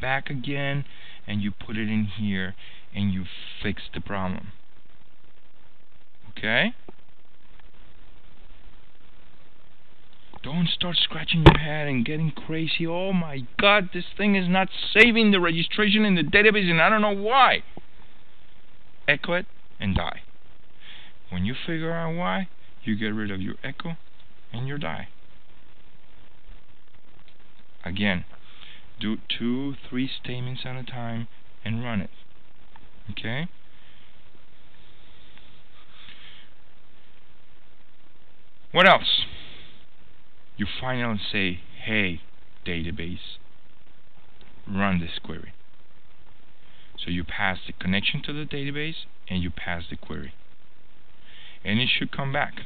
back again and you put it in here and you fix the problem. Okay? Don't start scratching your head and getting crazy. Oh my god, this thing is not saving the registration in the database and I don't know why. Echo it and die. When you figure out why, you get rid of your echo and your die. Again, do two, three statements at a time and run it. Okay? What else? You finally say, hey, database, run this query. So you pass the connection to the database and you pass the query. And it should come back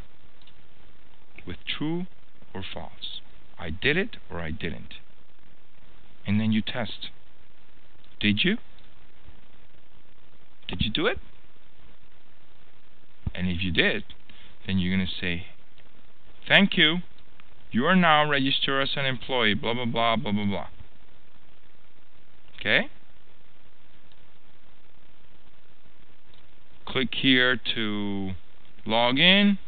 with true or false. I did it or I didn't and then you test. Did you? Did you do it? And if you did, then you're going to say, Thank you. You are now registered as an employee, blah, blah, blah, blah, blah, blah. Okay? Click here to log in.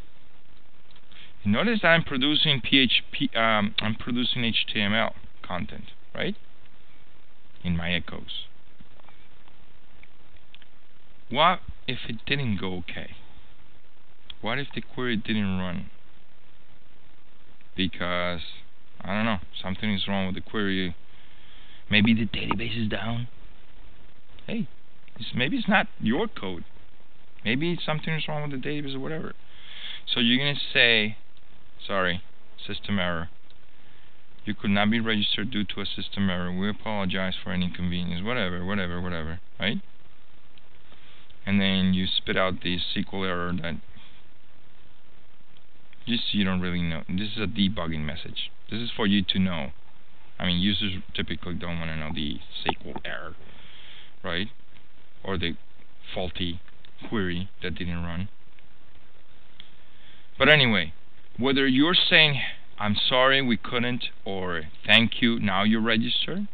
Notice that I'm producing PHP, um, I'm producing HTML content, right? in my echoes. What if it didn't go okay? What if the query didn't run? Because, I don't know, something is wrong with the query. Maybe the database is down. Hey, it's, maybe it's not your code. Maybe something is wrong with the database or whatever. So you're to say, sorry, system error. You could not be registered due to a system error. We apologize for any inconvenience. Whatever, whatever, whatever. Right? And then you spit out the SQL error that just you don't really know. This is a debugging message. This is for you to know. I mean, users typically don't want to know the SQL error, right? Or the faulty query that didn't run. But anyway, whether you're saying, I'm sorry we couldn't, or thank you, now you're registered,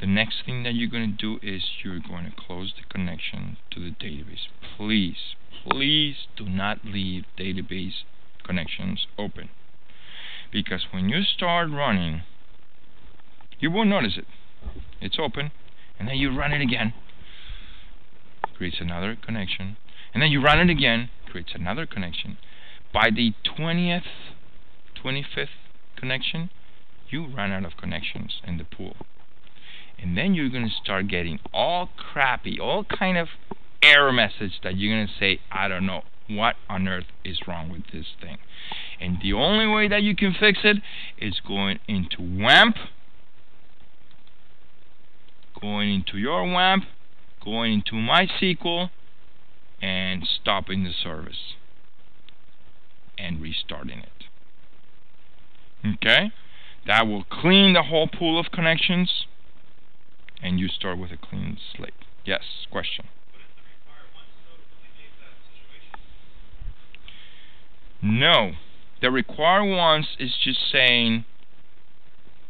the next thing that you're going to do is you're going to close the connection to the database. Please, please do not leave database connections open. Because when you start running, you won't notice it. It's open, and then you run it again, creates another connection, and then you run it again, creates another connection. By the 20th, 25th connection, you run out of connections in the pool. And then you're going to start getting all crappy, all kind of error message that you're going to say, I don't know, what on earth is wrong with this thing. And the only way that you can fix it is going into WAMP, going into your WAMP, going into MySQL, and stopping the service and restarting it. Okay? That will clean the whole pool of connections and you start with a clean slate. Yes, question. No. The require once is just saying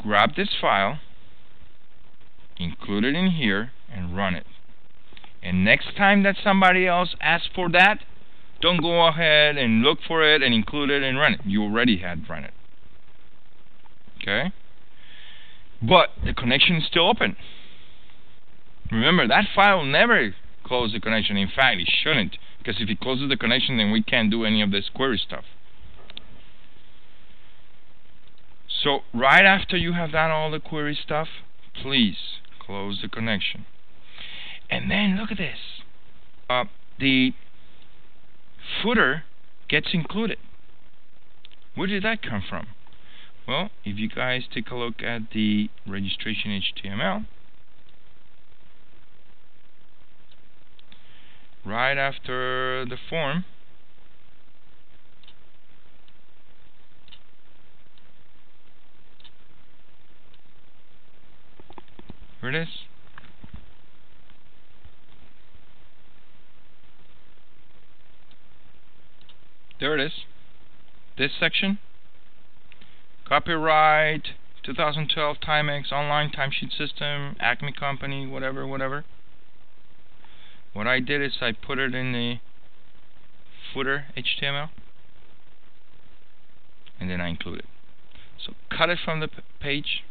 grab this file, include it in here, and run it. And next time that somebody else asks for that, don't go ahead and look for it and include it and run it. You already had run it. Okay? But the connection is still open. Remember, that file never closed the connection. In fact, it shouldn't. Because if it closes the connection, then we can't do any of this query stuff. So right after you have done all the query stuff, please close the connection. And then look at this. Uh, the footer gets included. Where did that come from? Well, if you guys take a look at the registration HTML, right after the form, here it is. There it is. This section. Copyright 2012 Timex Online Timesheet System, Acme Company, whatever, whatever. What I did is I put it in the footer HTML and then I include it. So cut it from the page,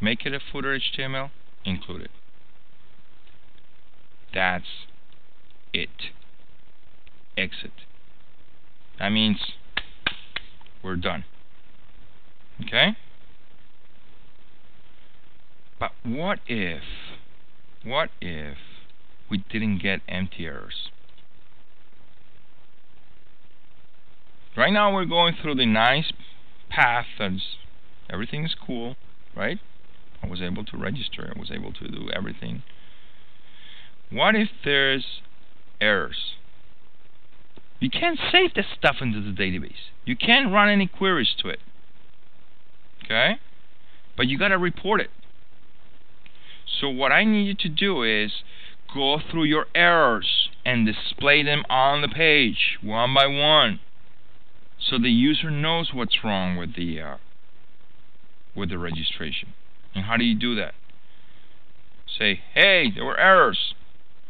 make it a footer HTML, include it. That's it. Exit. That means we're done. Okay? But what if, what if we didn't get empty errors? Right now we're going through the nice path that's everything is cool, right? I was able to register, I was able to do everything. What if there's errors? You can't save this stuff into the database. You can't run any queries to it. Okay? But you got to report it. So what I need you to do is go through your errors and display them on the page one by one so the user knows what's wrong with the uh, with the registration. And how do you do that? Say, hey, there were errors.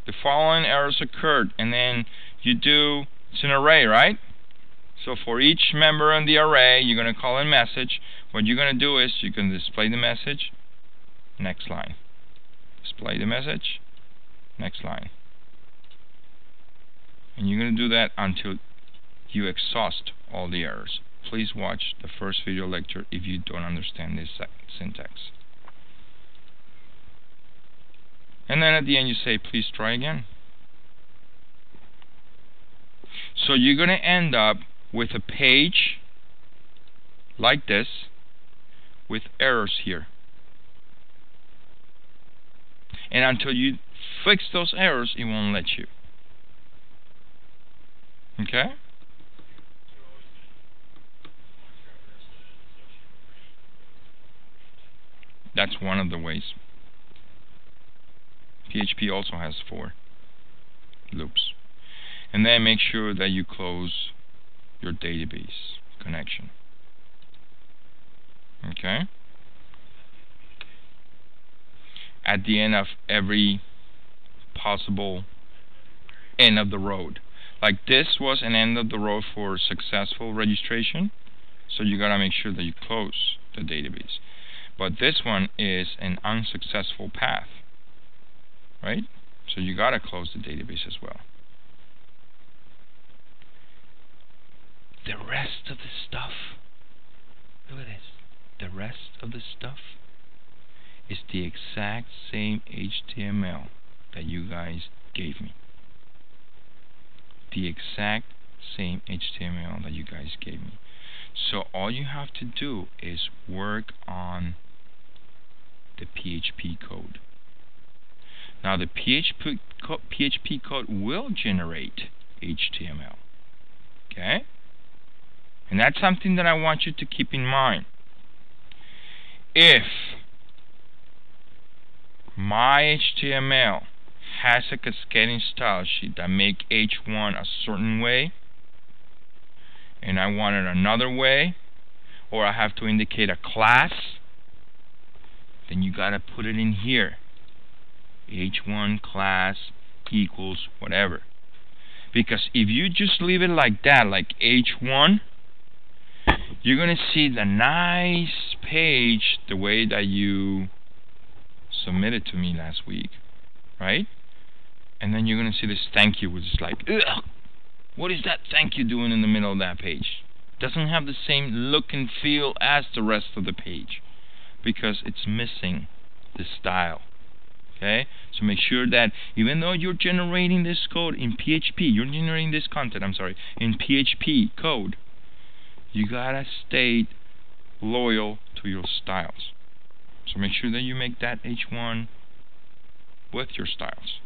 The following errors occurred, and then you do it's an array, right? So for each member in the array, you're going to call in message. What you're going to do is you can display the message. Next line. display the message next line. And you're going to do that until you exhaust all the errors. Please watch the first video lecture if you don't understand this syntax. And then at the end you say please try again. So you're going to end up with a page like this with errors here. And until you fix those errors it won't let you. Okay? That's one of the ways. PHP also has for loops. And then make sure that you close your database connection. Okay? At the end of every possible end of the road. Like this was an end of the road for successful registration so you gotta make sure that you close the database. But this one is an unsuccessful path right? So you gotta close the database as well. The rest of the stuff look at this the rest of the stuff is the exact same HTML that you guys gave me. The exact same HTML that you guys gave me. So all you have to do is work on the PHP code. Now the PHP, co PHP code will generate HTML okay? And that's something that I want you to keep in mind. If my HTML has a cascading style sheet that make H1 a certain way and I want it another way or I have to indicate a class then you gotta put it in here H1 class equals whatever because if you just leave it like that like H1 you're going to see the nice page the way that you submitted to me last week, right? And then you're going to see this thank you, which is like, Ugh, what is that thank you doing in the middle of that page? Doesn't have the same look and feel as the rest of the page because it's missing the style. Okay, so make sure that even though you're generating this code in PHP, you're generating this content, I'm sorry, in PHP code, you gotta stay loyal to your styles. So make sure that you make that H1 with your styles.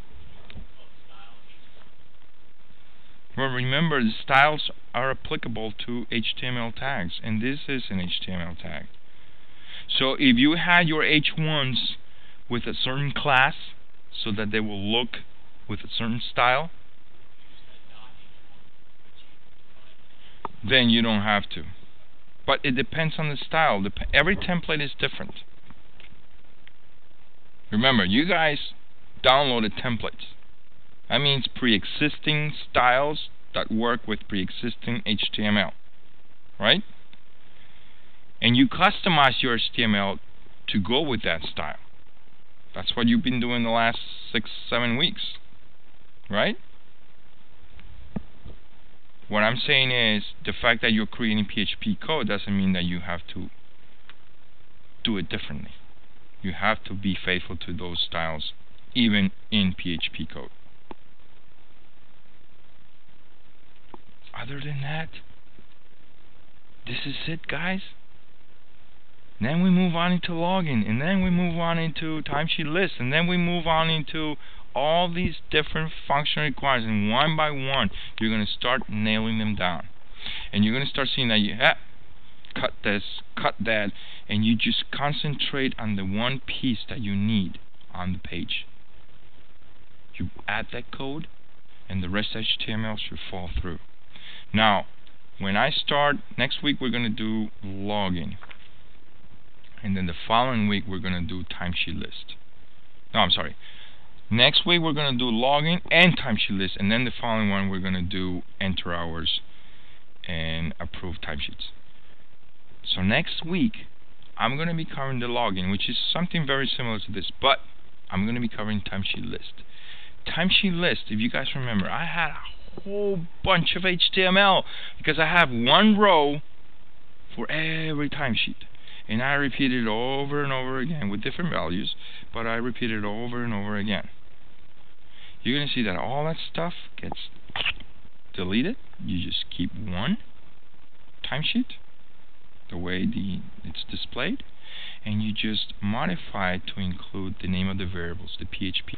Well, remember, the styles are applicable to HTML tags, and this is an HTML tag. So if you had your H1s with a certain class, so that they will look with a certain style, then you don't have to. But it depends on the style. Every template is different. Remember, you guys downloaded templates. That means pre-existing styles that work with pre-existing HTML. Right? And you customize your HTML to go with that style. That's what you've been doing the last six, seven weeks. Right? What I'm saying is the fact that you're creating PHP code doesn't mean that you have to do it differently. You have to be faithful to those styles even in PHP code. Other than that, this is it guys. Then we move on into login, and then we move on into timesheet list, and then we move on into all these different function requirements and one by one you're going to start nailing them down. And you're going to start seeing that you have cut this cut that and you just concentrate on the one piece that you need on the page. You add that code and the rest of HTML should fall through now when I start next week we're going to do login and then the following week we're going to do timesheet list no I'm sorry Next week we're going to do login and timesheet list and then the following one we're going to do enter hours and approve timesheets. So next week I'm going to be covering the login which is something very similar to this but I'm going to be covering timesheet list. Timesheet list, if you guys remember, I had a whole bunch of HTML because I have one row for every timesheet. And I repeat it over and over again with different values, but I repeat it over and over again. You're going to see that all that stuff gets deleted. You just keep one timesheet the way the it's displayed and you just modify it to include the name of the variables, the PHP.